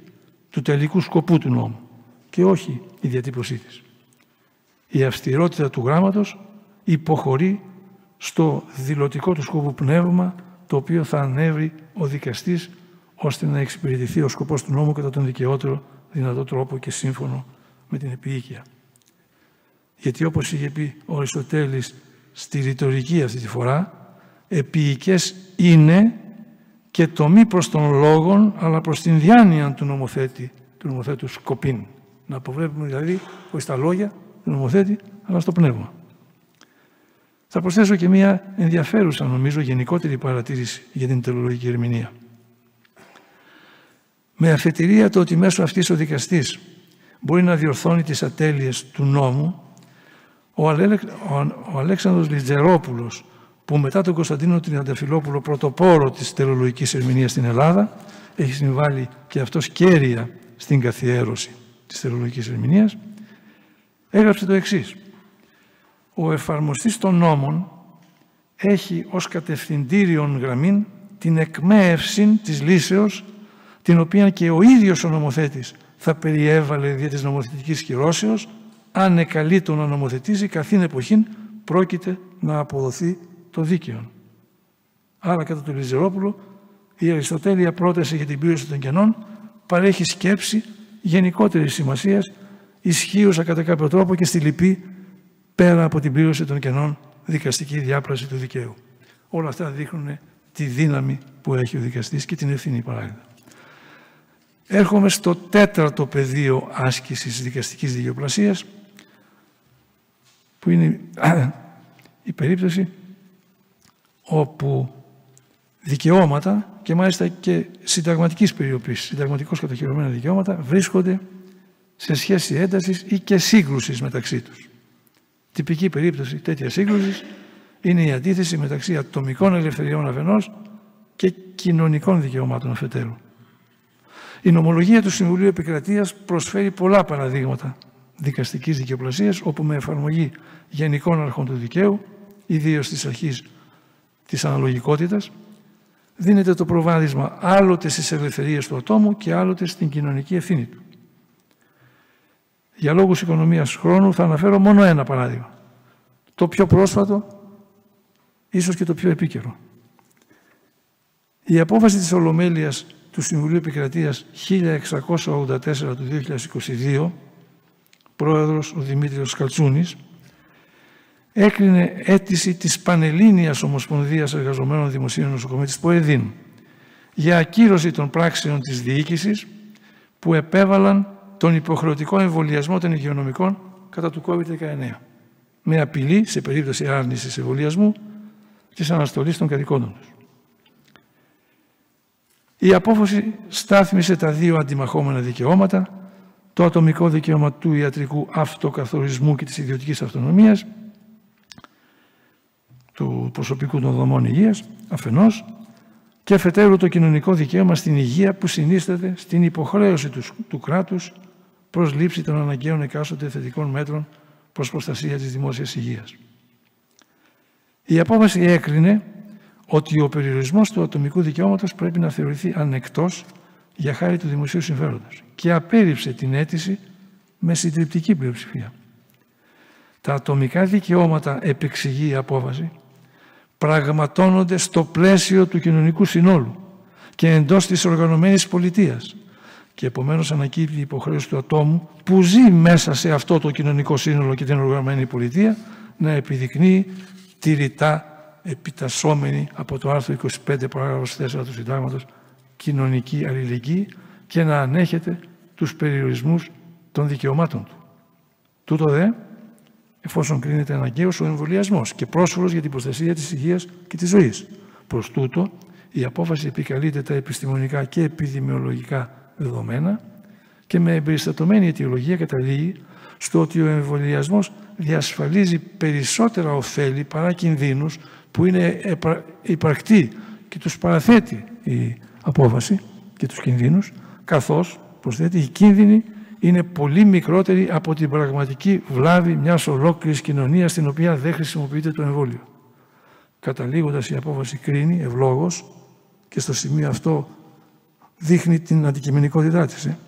του τελικού σκοπού του νόμου και όχι η διατύπωσή της. Η αυστηρότητα του γράμματος υποχωρεί στο δηλωτικό του σκοπού πνεύμα το οποίο θα ανέβει ο δικαστής ώστε να εξυπηρετηθεί ο σκοπός του νόμου κατά τον δικαιότερο δυνατό τρόπο και σύμφωνο με την επίοικια. Γιατί όπως είχε πει ο Αριστοτέλης στη ρητορική αυτή τη φορά, επίοικες είναι και το μη προς τον λόγον, αλλά προς την διάνοια του νομοθέτη, του νομοθέτου σκοπίν. Να αποβλέπουμε δηλαδή όχι στα λόγια του νομοθέτη, αλλά στο πνεύμα. Θα προσθέσω και μία ενδιαφέρουσα, νομίζω, γενικότερη παρατήρηση για την τελολογική ερμηνεία. Με αφετηρία το ότι μέσω αυτής ο δικαστής μπορεί να διορθώνει τις ατέλειες του νόμου, ο, ο Αλέξανδρος Λιτζερόπουλος, που μετά τον Κωνσταντίνο Τριανταφυλόπουλο πρωτοπόρο της τελολογικής ερμηνείας στην Ελλάδα, έχει συμβάλει και αυτός κέρια στην καθιέρωση της τελολογικής ερμηνείας, έγραψε το εξής ο εφαρμοστής των νόμων έχει ως κατευθυντήριον γραμμή την εκμέευση της λύσεως την οποία και ο ίδιος ο νομοθέτης θα περιέβαλε δια της νομοθετικής κυρώσεως αν εκαλεί να νομοθετήσει καθήν εποχήν πρόκειται να αποδοθεί το δίκαιο. Άρα κατά του Λιζερόπουλο η Αριστοτέλεια πρόταση για την πλήρωση των κενών παρέχει σκέψη γενικότερης σημασίας ισχύουσα κατά κάποιο τρόπο και στη λυπή πέρα από την πλήρωση των κενών δικαστική διάπραση του δικαίου. Όλα αυτά δείχνουν τη δύναμη που έχει ο δικαστής και την ευθύνη παράλληλα. Έρχομαι στο τέταρτο πεδίο άσκησης δικαστικής δικαιοπλασίας που είναι <clears throat> η περίπτωση όπου δικαιώματα και μάλιστα και συνταγματικής περιοπής, συνταγματικώς κατοχυρωμένα δικαιώματα βρίσκονται σε σχέση έντασης ή και σύγκρουσης μεταξύ τους. Τυπική περίπτωση τέτοιας σύγκρουσης είναι η αντίθεση μεταξύ ατομικών ελευθεριών αφενός και κοινωνικών δικαιωμάτων αφετέρου. Η νομολογία του Συμβουλίου Επικρατείας προσφέρει πολλά παραδείγματα δικαστικής δικαιοπλασίας όπου με εφαρμογή γενικών αρχών του δικαίου, ιδίως της αρχής της αναλογικότητας, δίνεται το προβάδισμα άλλοτε στις ελευθερίες του ατόμου και άλλοτε στην κοινωνική ευθύνη του. Για λόγους οικονομίας χρόνου θα αναφέρω μόνο ένα παράδειγμα. Το πιο πρόσφατο, ίσως και το πιο επίκαιρο. Η απόφαση της Ολομέλειας του Συμβουλίου Επικρατείας 1684 του 2022, πρόεδρος ο Δημήτριος Καλτσούνης, έκρινε αίτηση της Πανελλήνιας Ομοσπονδίας Εργαζομένων Δημοσίων Νοσοκομείων της ΠΟΕΔΗΝ για ακύρωση των πράξεων της διοίκησης που επέβαλαν τον υποχρεωτικό εμβολιασμό των υγειονομικών κατά του COVID-19 με απειλή σε περίπτωση άρνησης εμβολιασμού της αναστολής των κατοικών τους. Η απόφαση στάθμισε τα δύο αντιμαχόμενα δικαιώματα, το ατομικό δικαίωμα του ιατρικού αυτοκαθορισμού και της ιδιωτικής αυτονομίας, του προσωπικού των δομών υγείας, αφενός, και αφετέρου το κοινωνικό δικαίωμα στην υγεία που συνίσταται στην υποχρέωση τους, του κράτους προς λήψη των αναγκαίων εκάστοτε θετικών μέτρων προς προστασία της δημόσιας υγείας. Η απόφαση έκρινε ότι ο περιορισμός του ατομικού δικαιώματος πρέπει να θεωρηθεί ανεκτός για χάρη του δημοσίου συμφέροντος και απέρριψε την αίτηση με συντριπτική πλειοψηφία. Τα ατομικά δικαιώματα, επεξηγεί η απόφαση, πραγματώνονται στο πλαίσιο του κοινωνικού συνόλου και εντός της οργανωμένης πολιτείας και επομένως ανακύπτει η υποχρέωση του ατόμου που ζει μέσα σε αυτό το κοινωνικό σύνολο και την οργανωμένη πολιτεία να επιδεικνύει τη ρητά επιτασσόμενη από το άρθρο 25 παράγραφος 4 του Συντάγματος κοινωνική αλληλεγγύη και να ανέχεται τους περιορισμούς των δικαιωμάτων του. Τούτο δε, εφόσον κρίνεται αναγκαίος ο εμβολιασμός και πρόσφορος για την προστασία της υγείας και της ζωής. Προς τούτο, η απόφαση επικαλείται τα επιστημονικά και επιδημιολογικά δεδομένα και με εμπεριστατωμένη αιτιολογία καταλήγει στο ότι ο εμβολιασμός διασφαλίζει περισσότερα ωφέλη παρά κινδύνους που είναι υπαρκτή και τους παραθέτει η απόφαση και τους κινδύνους, καθώς, προσθέτει, οι κίνδυνοι είναι πολύ μικρότεροι από την πραγματική βλάβη μιας ολόκληρης κοινωνίας στην οποία δεν χρησιμοποιείται το εμβόλιο. Καταλήγοντας η απόφαση κρίνει ευλόγως και στο σημείο αυτό δείχνει την αντικειμενικότητά της. Ε.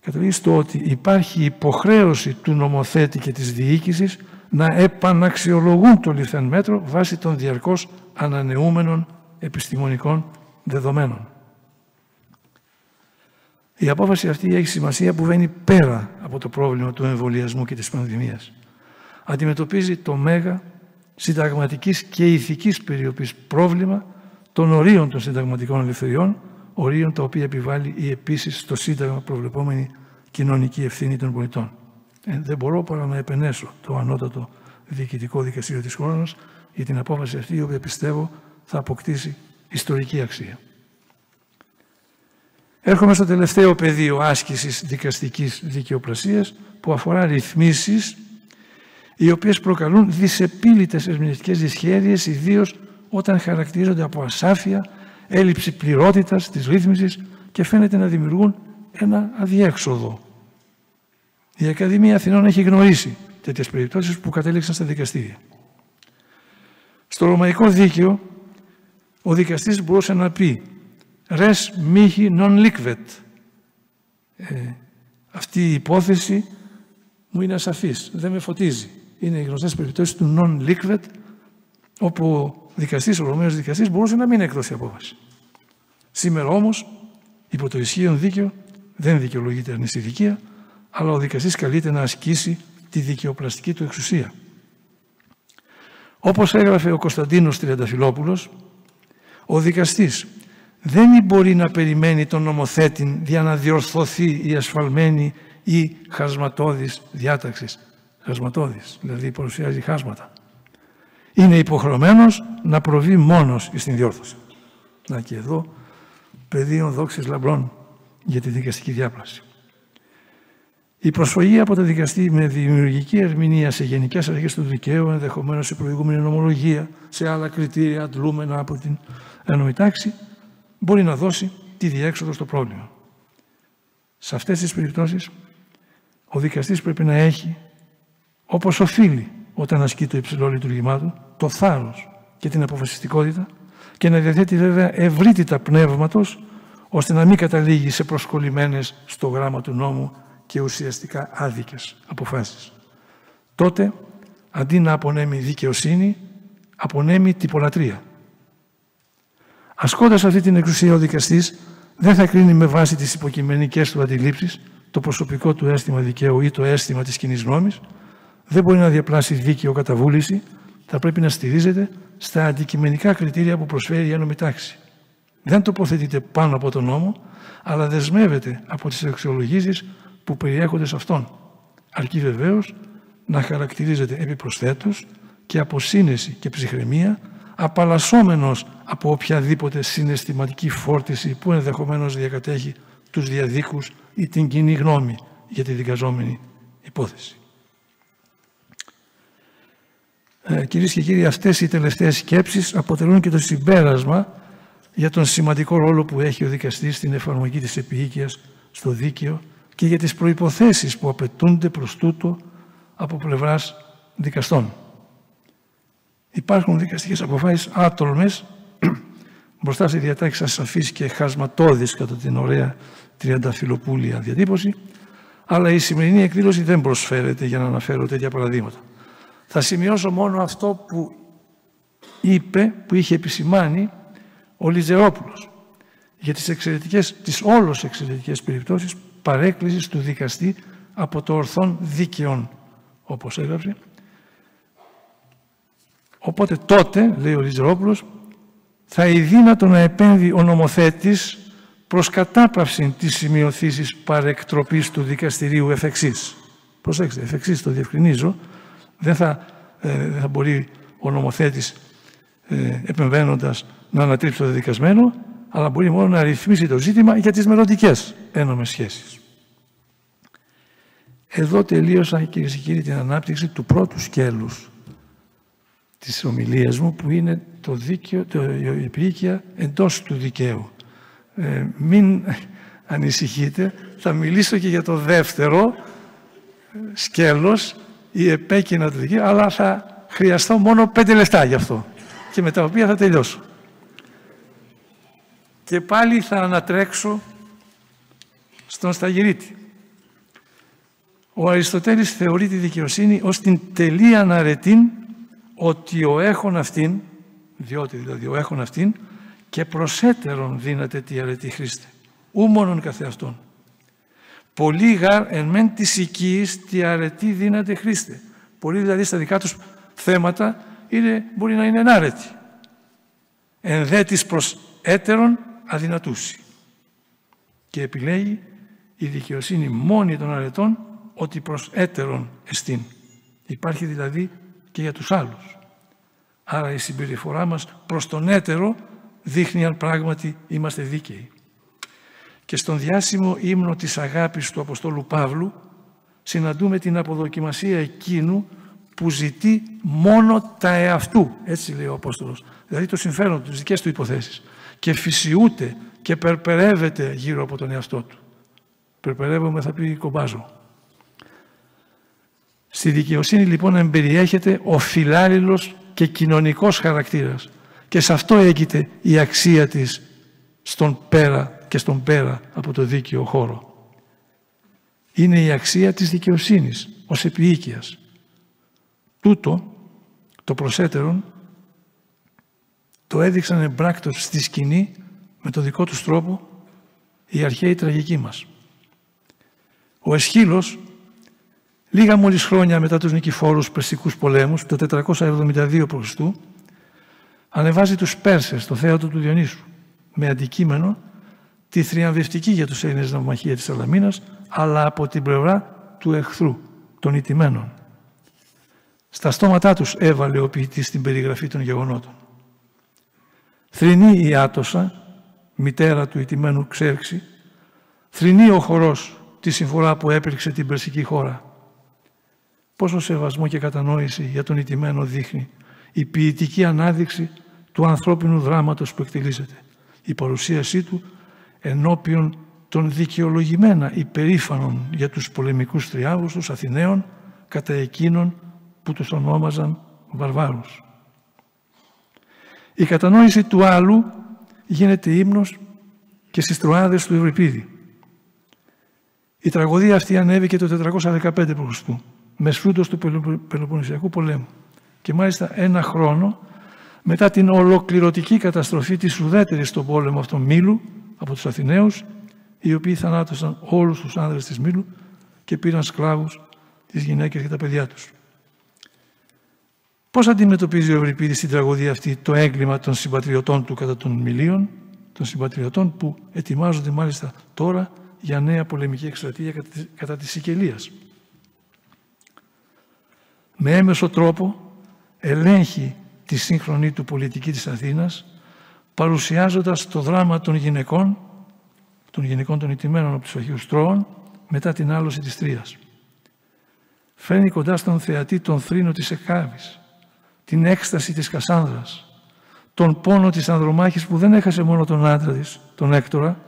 Καταλήγεις στο ότι υπάρχει υποχρέωση του νομοθέτη και της διοίκησης να επαναξιολογούν το ληφθέν μέτρο βάσει των διαρκώς ανανεούμενων επιστημονικών δεδομένων. Η απόφαση αυτή έχει σημασία που βαίνει πέρα από το πρόβλημα του εμβολιασμού και της πανδημίας. Αντιμετωπίζει το μέγα συνταγματικής και ηθικής περιοπής πρόβλημα των ορίων των συνταγματικών ελευθεριών, ορίων τα οποία επιβάλλει η επίσης στο Σύνταγμα προβλεπόμενη κοινωνική ευθύνη των πολιτών. Ε, δεν μπορώ παρά να επενέσω το ανώτατο διοικητικό δικαστήριο της χώρας για την απόφαση αυτή, η οποία πιστεύω θα αποκτήσει ιστορική αξία. Έρχομαι στο τελευταίο πεδίο άσκησης δικαστικής δικαιοπρασίας που αφορά ρυθμίσεις οι οποίες προκαλούν δυσεπίλητες ερμηνευτικές δυσχέρειες ιδίως όταν χαρακτηρίζονται από ασάφεια, έλλειψη πληρότητας της ρύθμισης και φαίνεται να δημιουργούν ένα αδιέξοδο. Η Ακαδημία Αθηνών έχει γνωρίσει τέτοιες περιπτώσεις που κατέληξαν στα δικαστήρια. Στο ρωμαϊκό δίκαιο ο δικαστής μπορούσε να πει «res mihi non liquet». Ε, αυτή η υπόθεση μου είναι ασαφής, δεν με φωτίζει. Είναι οι γνωστές περιπτώσεις του non liquid, όπου ο δικαστής, ο Ρωμαίος δικαστής μπορούσε να μην εκδώσει απόφαση. Σήμερα όμως, υπό το ισχύον δίκαιο, δεν δικαιολογείται ανησυχία, αλλά ο δικαστής καλείται να ασκήσει τη δικαιοπλαστική του εξουσία. Όπως έγραφε ο Κωνσταντίνος Τριανταφυλόπουλος, ο δικαστής δεν μπορεί να περιμένει τον νομοθέτη για να διορθωθεί η ασφαλμένη ή χασματώδης διάταξης. Χασματώδης, δηλαδή παρουσιάζει χάσματα. Είναι υποχρεωμένος να προβεί μόνος στην διόρθωση. Να και εδώ πεδίο δόξης λαμπρών για τη δικαστική διάπλαση. Η προσφυγή από το δικαστή με δημιουργική ερμηνεία σε γενικές αρχές του δικαίου, ενδεχομένως σε προηγούμενη νομολογία, σε άλλα κριτήρια αντλούμενα από την ένωμη τάξη, μπορεί να δώσει τη διέξοδο στο πρόβλημα. Σε αυτές τις περιπτώσεις, ο δικαστής πρέπει να έχει, όπως οφείλει όταν ασκεί το υψηλό λειτουργήμά του, το θάρρος και την αποφασιστικότητα και να διαθέτει βέβαια ευρύτητα πνεύματος, ώστε να μην καταλήγει σε προσκολλημένες στο γράμμα του νόμου και ουσιαστικά άδικες αποφάσεις. Τότε, αντί να απονέμει δικαιοσύνη, απονέμει τυπολατρεία. Ασκώντας αυτή την εξουσία ο δικαστής δεν θα κρίνει με βάση τις υποκειμενικές του αντιλήψεις το προσωπικό του αίσθημα δικαίου ή το αίσθημα της κοινής νόμης, δεν μπορεί να διαπλάσει δίκαιο καταβούληση, θα πρέπει να στηρίζεται στα αντικειμενικά κριτήρια που προσφέρει η ένωμη τάξη. Δεν τοποθετείται πάνω από τον νόμο, αλλά δεσμεύεται από τις αξιολογήσεις που περιέχονται σε αυτόν. Αρκεί βεβαίως να χαρακτηρίζεται επιπροσθέτως και από σύνεση και ψυχραιμία, απαλλασσόμενος από οποιαδήποτε συναισθηματική φόρτιση που ενδεχομένως διακατέχει τους διαδίκους ή την κοινή γνώμη για τη δικαζόμενη υπόθεση. Ε, κυρίες και κύριοι, αυτές οι τελευταίες σκέψεις αποτελούν και το συμπέρασμα για τον σημαντικό ρόλο που έχει ο δικαστής στην εφαρμογή της επίοικιας στο δίκαιο και για τις προϋποθέσεις που απαιτούνται προς τούτο από πλευράς δικαστών. Υπάρχουν δικαστικές αποφάσεις άτολμες <clears throat> μπροστά σε διατάξεις ασαφείς και χασματώδεις κατά την ωραία τριανταφυλοπούλια διατύπωση, αλλά η σημερινή εκδήλωση δεν προσφέρεται για να αναφέρω τέτοια παραδείγματα. Θα σημειώσω μόνο αυτό που είπε, που είχε επισημάνει ο Λιζερόπουλος για τις, εξαιρετικές, τις όλος εξαιρετικές περιπτώσεις παρέκκλησης του δικαστή από το ορθόν δίκαιον, όπως έγραψε. Οπότε τότε, λέει ο Λιζερόπουλος, θα ειδύνατο να επέμβει ο νομοθέτης προς κατάπαυση της σημειωθήσης παρεκτροπής του δικαστηρίου εφ' εξής. Προσέξτε, εφ' εξής το διευκρινίζω, δεν θα, ε, θα μπορεί ο νομοθέτης ε, επεμβαίνοντας να ανατρέψει το δεδικασμένο, αλλά μπορεί μόνο να ρυθμίσει το ζήτημα για τις μελλοντικές ένομες σχέσεις. Εδώ τελείωσα κυρίες και κύριοι την ανάπτυξη του πρώτου σκέλους της ομιλίας μου που είναι το δίκαιο, το, η επίοικια εντός του δικαίου. Ε, μην ανησυχείτε, θα μιλήσω και για το δεύτερο σκέλος, η επέκεινα του δικαίου, αλλά θα χρειαστώ μόνο πέντε λεπτά γι' αυτό και με τα οποία θα τελειώσω. Και πάλι θα ανατρέξω στον Σταγυρίτη. Ο Αριστοτέλης θεωρεί τη δικαιοσύνη ως την τελεία αναρετήν ότι ο έχων αυτήν, διότι δηλαδή ο έχων αυτήν, και προσέτερον δύναται τη αρετή χρήστε, ου μόνον καθεαυτόν. Πολύ γαρ εν μεν της οικείς τη αρετή δύναται χρήστε. Πολλοί δηλαδή στα δικά τους θέματα είναι, μπορεί να είναι ενάρετοι. Εν δε της προς έτερον αδυνατούσει. Και επιλέγει η δικαιοσύνη μόνη των αρετών ότι προς έτερον εστίν. Υπάρχει δηλαδή και για τους άλλους. Άρα η συμπεριφορά μας προς τον έτερο δείχνει αν πράγματι είμαστε δίκαιοι. Και στον διάσημο ύμνο της αγάπης του Αποστόλου Παύλου συναντούμε την αποδοκιμασία εκείνου που ζητεί μόνο τα εαυτού, έτσι λέει ο Απόστολος, δηλαδή το συμφέρον του, τις δικές του υποθέσεις και φυσιούται και περπερεύεται γύρω από τον εαυτό του. Περπερεύομαι θα πει κομπάζω. Στη δικαιοσύνη λοιπόν εμπεριέχεται ο φιλάλληλος και κοινωνικός χαρακτήρας και σε αυτό έγκυται η αξία της στον πέρα και στον πέρα από το δίκαιο χώρο. Είναι η αξία της δικαιοσύνης ως επιοίκειας. Τούτο, το προσέτερον, το έδειξαν εμπράκτος στη σκηνή με το δικό τους τρόπο οι αρχαίοι τραγικοί μας. Ο Εσχύλος Λίγα μόλις χρόνια μετά τους νικηφόρους περσικούς πολέμους, το 472 π.Χ., ανεβάζει τους Πέρσες στο θέατρο του Διονύσου, με αντικείμενο τη θριαμβευτική για τους Έλληνες ναυμαχία της Αλαμίνας, αλλά από την πλευρά του εχθρού, των ιτημένων. Στα στόματά τους έβαλε ο ποιητής την περιγραφή των γεγονότων. Θρηνεί η Άτοσα, μητέρα του ιτημένου Ξέρξη, θρηνεί ο χορός τη συμφορά που έπαιρξε την περσική χώρα Πόσο σεβασμό και κατανόηση για τον ιτημένο δείχνει η ποιητική ανάδειξη του ανθρώπινου δράματος που εκτελίζεται. Η παρουσίασή του ενώπιον των δικαιολογημένα υπερήφανων για τους πολεμικούς τριάγους τους Αθηναίων κατά εκείνων που τους ονόμαζαν βαρβάρους. Η κατανόηση του άλλου γίνεται ύμνος και στις τροάδες του Ευρυπίδη. Η τραγωδία αυτή ανέβηκε το 415 π.Χ μεσφρούτος του Πελοποννησιακού πολέμου. Και μάλιστα ένα χρόνο μετά την ολοκληρωτική καταστροφή της ουδέτερης στον πόλεμο αυτόν Μήλου από τους Αθηναίους, οι οποίοι θανάτωσαν όλους τους άνδρες της Μήλου και πήραν σκλάβους τις γυναίκες και τα παιδιά τους. Πώς αντιμετωπίζει ο Ευρυπίδης στην τραγωδία αυτή το έγκλημα των συμπατριωτών του κατά των Μιλίων, των συμπατριωτών που ετοιμάζονται μάλιστα τώρα για νέα πολεμική εκστρατεία κατά της Σικελίας με έμεσο τρόπο ελέγχει τη σύγχρονη του πολιτική της Αθήνας παρουσιάζοντας το δράμα των γυναικών των γυναικών των ιτημένων από τους Αγίους Τρώων μετά την άλωση της Τρίας. Φέρνει κοντά στον θεατή τον θρήνο της Εκάβης, την έκσταση της Κασάνδρας, τον πόνο της Ανδρομάχης που δεν έχασε μόνο τον άντρα της, τον Έκτορα,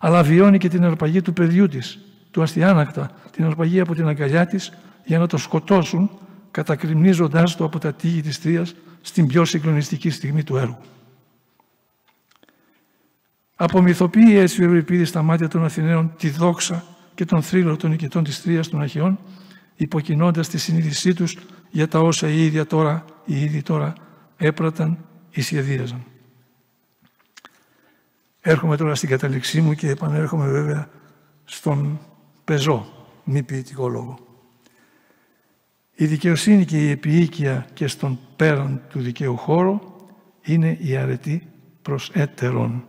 αλλά βιώνει και την αρπαγή του παιδιού της, του αστιάνακτα, την αρπαγή από την αγκαλιά της για να το σκοτώσουν κατακριμνίζοντάς το από τα τείχη της Τρίας στην πιο συγκλονιστική στιγμή του έργου. Απομυθοποιεί έτσι ο Ευρυπίδης στα μάτια των Αθηναίων τη δόξα και τον θρύλο των νικητών της Τρίας των Αχαιών, υποκινώντας τη συνείδησή τους για τα όσα οι ίδιοι τώρα, οι ίδιοι τώρα έπραταν ή σχεδίαζαν. Έρχομαι τώρα στην καταληξή μου και επανέρχομαι βέβαια στον πεζό, μη ποιητικό λόγο. Η δικαιοσύνη και η επιοίκεια και στον πέραν του δικαίου χώρο είναι η αρετή προς έτερον.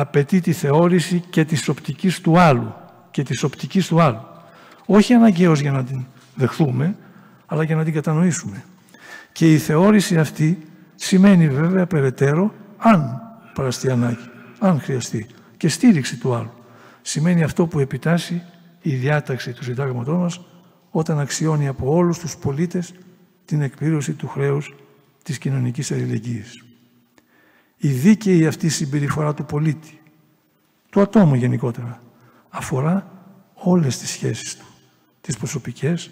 Απαιτεί τη θεώρηση και της οπτικής του άλλου και της οπτικής του άλλου. Όχι αναγκαίως για να την δεχθούμε, αλλά για να την κατανοήσουμε. Και η θεώρηση αυτή σημαίνει βέβαια περαιτέρω, αν παραστεί ανάγκη, αν χρειαστεί, και στήριξη του άλλου. Σημαίνει αυτό που επιτάσσει η διάταξη του συντάγματός μας όταν αξιώνει από όλους τους πολίτες την εκπλήρωση του χρέους της κοινωνικής αλληλεγγύης. Η δίκαιη αυτή συμπεριφορά του πολίτη, του ατόμου γενικότερα, αφορά όλες τις σχέσεις του, τις προσωπικές,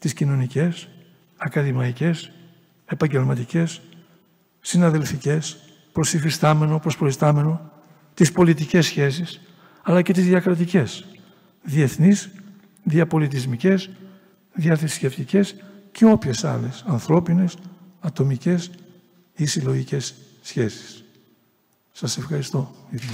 τις κοινωνικές, ακαδημαϊκές, επαγγελματικές, συναδελφικές, προς υφιστάμενο, προς προϊστάμενο, τις πολιτικές σχέσεις, αλλά και τις διακρατικές, διεθνείς, διαπολιτισμικές, διαθρησκευτικές και όποιες άλλες ανθρώπινες, ατομικές ή συλλογικές σχέσεις. Σας ευχαριστώ για την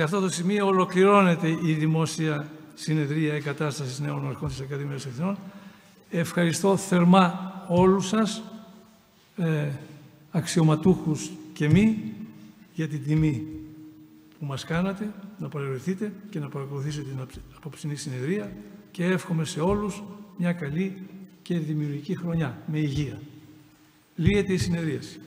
Σε αυτό το σημείο ολοκληρώνεται η δημόσια συνεδρία εγκατάστασης νέων αρχών της Ακαδημίας Εθνών. Ευχαριστώ θερμά όλους σας, ε, αξιωματούχους και μη, για την τιμή που μας κάνατε να παρευρεθείτε και να παρακολουθήσετε την απόψινή συνεδρία και εύχομαι σε όλους μια καλή και δημιουργική χρονιά με υγεία. Λύεται η συνεδρίαση.